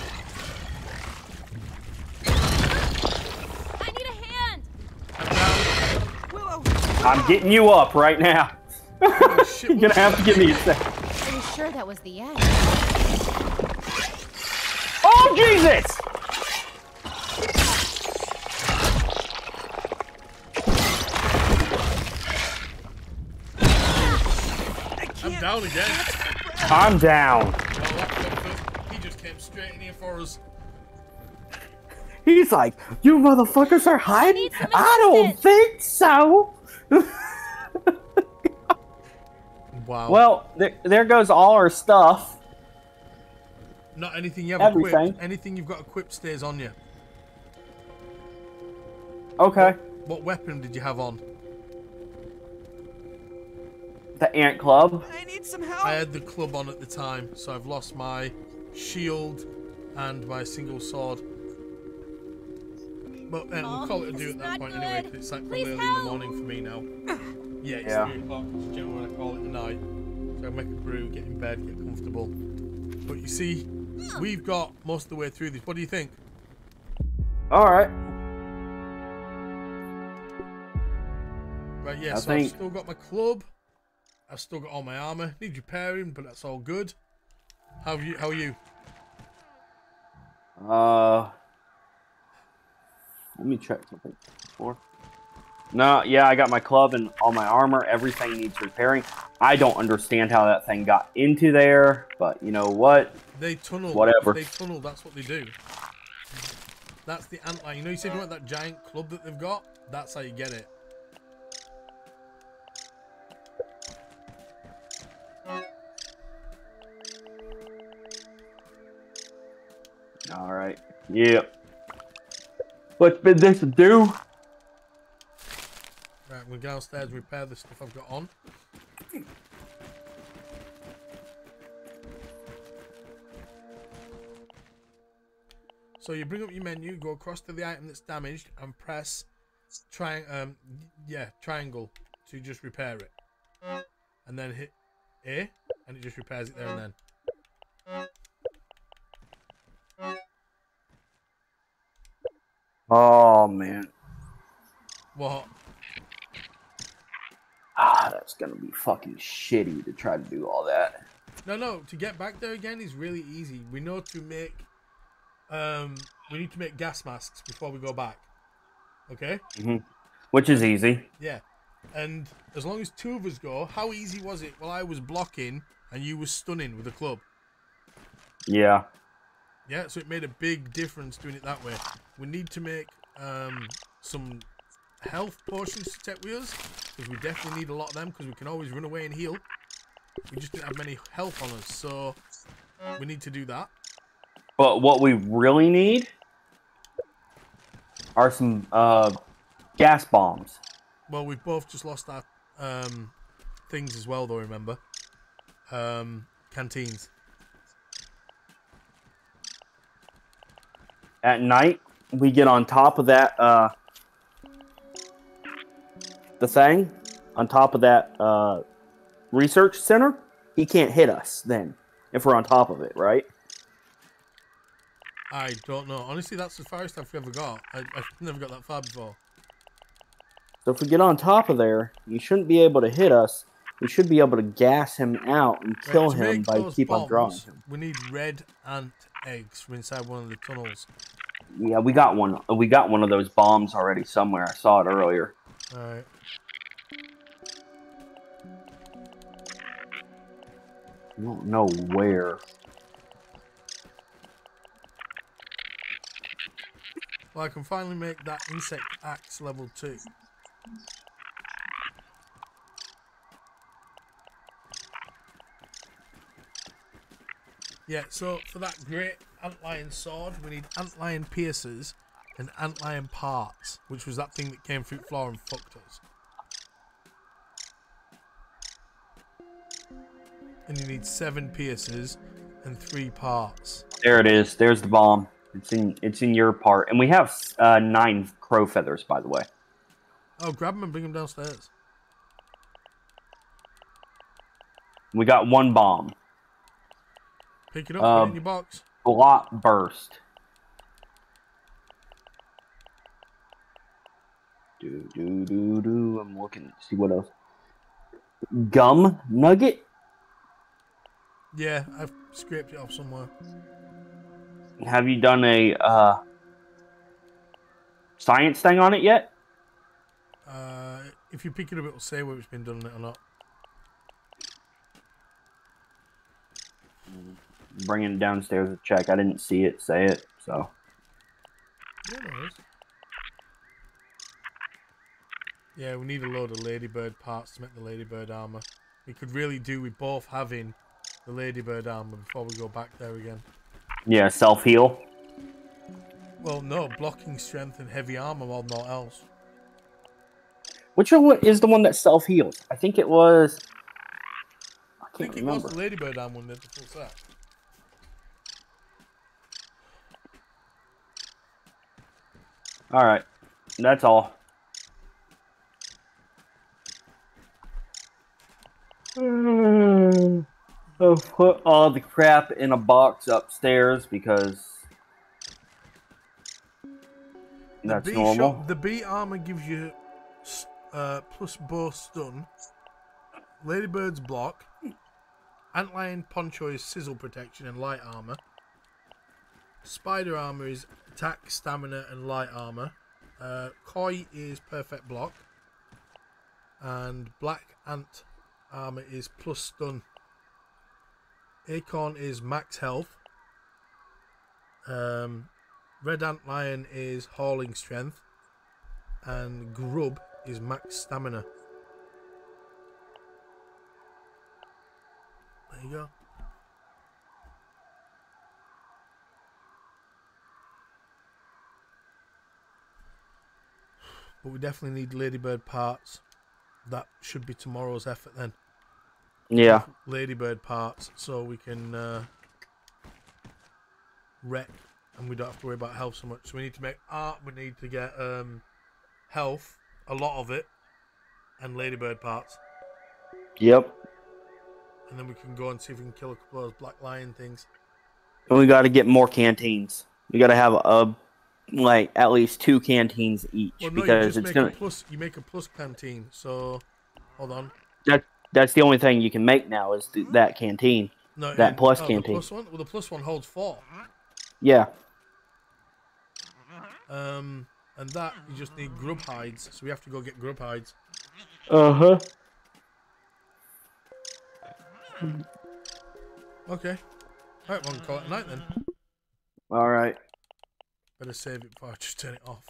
Speaker 2: I need a hand. I'm getting you up right now.
Speaker 1: Oh, shit, *laughs*
Speaker 2: You're gonna have to give me a second.
Speaker 3: Are you sure that was the end?
Speaker 2: Oh Jesus!
Speaker 1: I'm down again.
Speaker 2: I'm down.
Speaker 1: Well, that comfort, he just came straight in here for us.
Speaker 2: He's like, you motherfuckers are hiding? I don't think so. *laughs*
Speaker 1: Wow.
Speaker 2: well, there, there goes all our stuff.
Speaker 1: not anything you have
Speaker 2: everything.
Speaker 1: equipped. Anything you've got equipped stays on you.
Speaker 2: Okay.
Speaker 1: What weapon did you have on?
Speaker 2: The Ant Club.
Speaker 4: I need some help.
Speaker 1: I had the club on at the time, so I've lost my shield and my single sword. But uh, we'll call it a
Speaker 3: this
Speaker 1: do
Speaker 3: is
Speaker 1: at that
Speaker 3: not
Speaker 1: point anyway,
Speaker 3: good.
Speaker 1: 'cause it's like
Speaker 3: Please
Speaker 1: probably early in the morning for me now. *sighs* Yeah, it's
Speaker 2: Yeah.
Speaker 1: 3 o'clock, it's generally when I call it a night. So I make a brew, get in bed, get comfortable. But you see, we've got most of the way through this. What do you think?
Speaker 2: All right.
Speaker 1: Right, yeah,
Speaker 2: I
Speaker 1: so I've still got my club. I've still got all my armor. Need repairing, but that's all good. How have you? How are you?
Speaker 2: Uh, let me check something. Four. No, yeah, I got my club and all my armor. Everything needs repairing. I don't understand how that thing got into there, but you know what?
Speaker 1: They tunnel.
Speaker 2: Whatever.
Speaker 1: They tunnel. That's what they do. That's the antlion. You know, you said you want that giant club that they've got. That's how you get it.
Speaker 2: All right. Yep. What's been this do?
Speaker 1: Right, gonna go downstairs repair the stuff I've got on. So you bring up your menu, go across to the item that's damaged, and press tri- um, yeah, triangle to just repair it. And then hit A, and it just repairs it there and then.
Speaker 2: Oh man.
Speaker 1: What?
Speaker 2: Ah, that's gonna be fucking shitty to try to do all that.
Speaker 1: No, no. To get back there again is really easy. We know to make, um, we need to make gas masks before we go back. Okay. Mhm.
Speaker 2: Which is easy.
Speaker 1: Yeah. And as long as two of us go, how easy was it? Well, I was blocking and you were stunning with the club.
Speaker 2: Yeah.
Speaker 1: Yeah. So it made a big difference doing it that way. We need to make um some health potions to take with us because we definitely need a lot of them because we can always run away and heal. We just didn't have many health on us, so we need to do that.
Speaker 2: But what we really need are some uh, gas bombs.
Speaker 1: Well, we've both just lost our um, things as well, though. Remember, um, canteens.
Speaker 2: At night, we get on top of that uh, the thing on top of that uh, research center. He can't hit us then if we're on top of it, right?
Speaker 1: I don't know. Honestly, that's the farthest I've ever got. I, I've never got that far before.
Speaker 2: So if we get on top of there, he shouldn't be able to hit us. We should be able to gas him out and kill
Speaker 1: to
Speaker 2: him by keep on drawing him.
Speaker 1: We need red ant eggs from inside one of the tunnels.
Speaker 2: Yeah, we got one. We got one of those bombs already somewhere. I saw it earlier.
Speaker 1: All right.
Speaker 2: I don't know where.
Speaker 1: Well, I can finally make that insect axe level two. Yeah, so for that great antlion sword, we need antlion piercers and antlion parts, which was that thing that came through the floor and fucked us. And you need seven piercers and three parts.
Speaker 2: There it is. There's the bomb. It's in. It's in your part, and we have uh, nine crow feathers, by the way.
Speaker 1: Oh, grab them and bring them downstairs.
Speaker 2: We got one bomb.
Speaker 1: Pick it up, put it
Speaker 2: Um,
Speaker 1: in your box.
Speaker 2: Blot burst. Do do do do. I'm looking. See what else. Gum nugget.
Speaker 1: Yeah, I've scraped it off somewhere.
Speaker 2: Have you done a uh, science thing on it yet?
Speaker 1: Uh, if you pick it up, it'll say whether it's been done on it or not.
Speaker 2: Bringing downstairs to check. I didn't see it say it, so.
Speaker 1: Yeah, no worries. Yeah, we need a load of ladybird parts to make the ladybird armor. We could really do with both having the ladybird armor before we go back there again.
Speaker 2: Yeah, self heal.
Speaker 1: Well, no, blocking strength and heavy armor than all else.
Speaker 2: Which one is the one that self heals? I think it was. I
Speaker 1: I think it was the ladybird armor when they did the full set.
Speaker 2: All right, that's all. *sighs* I'll put all the crap in a box upstairs because that's
Speaker 1: the B
Speaker 2: normal.
Speaker 1: Shot, the B armor gives you uh, plus bow stun. Ladybird's block. Antlion poncho is sizzle protection and light armor. Spider armor is attack, stamina, and light armor. Uh, Koi is perfect block. And black ant armor is plus stun. Acorn is max health. Um, Red Ant Lion is hauling strength, and Grub is max stamina. There you go. But we definitely need Ladybird parts. That should be tomorrow's effort then.
Speaker 2: Yeah,
Speaker 1: Ladybird parts so we can uh, wreck and we don't have to worry about health so much. So we need to make art, we need to get um, health, a lot of it, and Ladybird parts.
Speaker 2: yep.
Speaker 1: And then we can go and see if we can kill a couple of those black lion things.
Speaker 2: And we got to get more canteens. We got to have a like at least two canteens each
Speaker 1: Well, no,
Speaker 2: because it's gonna.
Speaker 1: plus. You make a plus canteen. So, hold on.
Speaker 2: That that's the only thing you can make now is th- that canteen.
Speaker 1: No,
Speaker 2: That
Speaker 1: it-
Speaker 2: plus
Speaker 1: oh,
Speaker 2: canteen.
Speaker 1: The plus one. Well, the plus one holds four.
Speaker 2: Yeah.
Speaker 1: Um, and that you just need grub hides. So we have to go get grub hides.
Speaker 2: Uh huh.
Speaker 1: Okay. All right, one call it a night then.
Speaker 2: All right.
Speaker 1: Better save it before I just turn it off.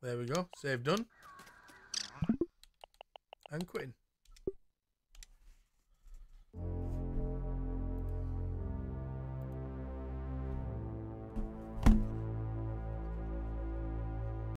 Speaker 1: There we go. Save done. And quitting.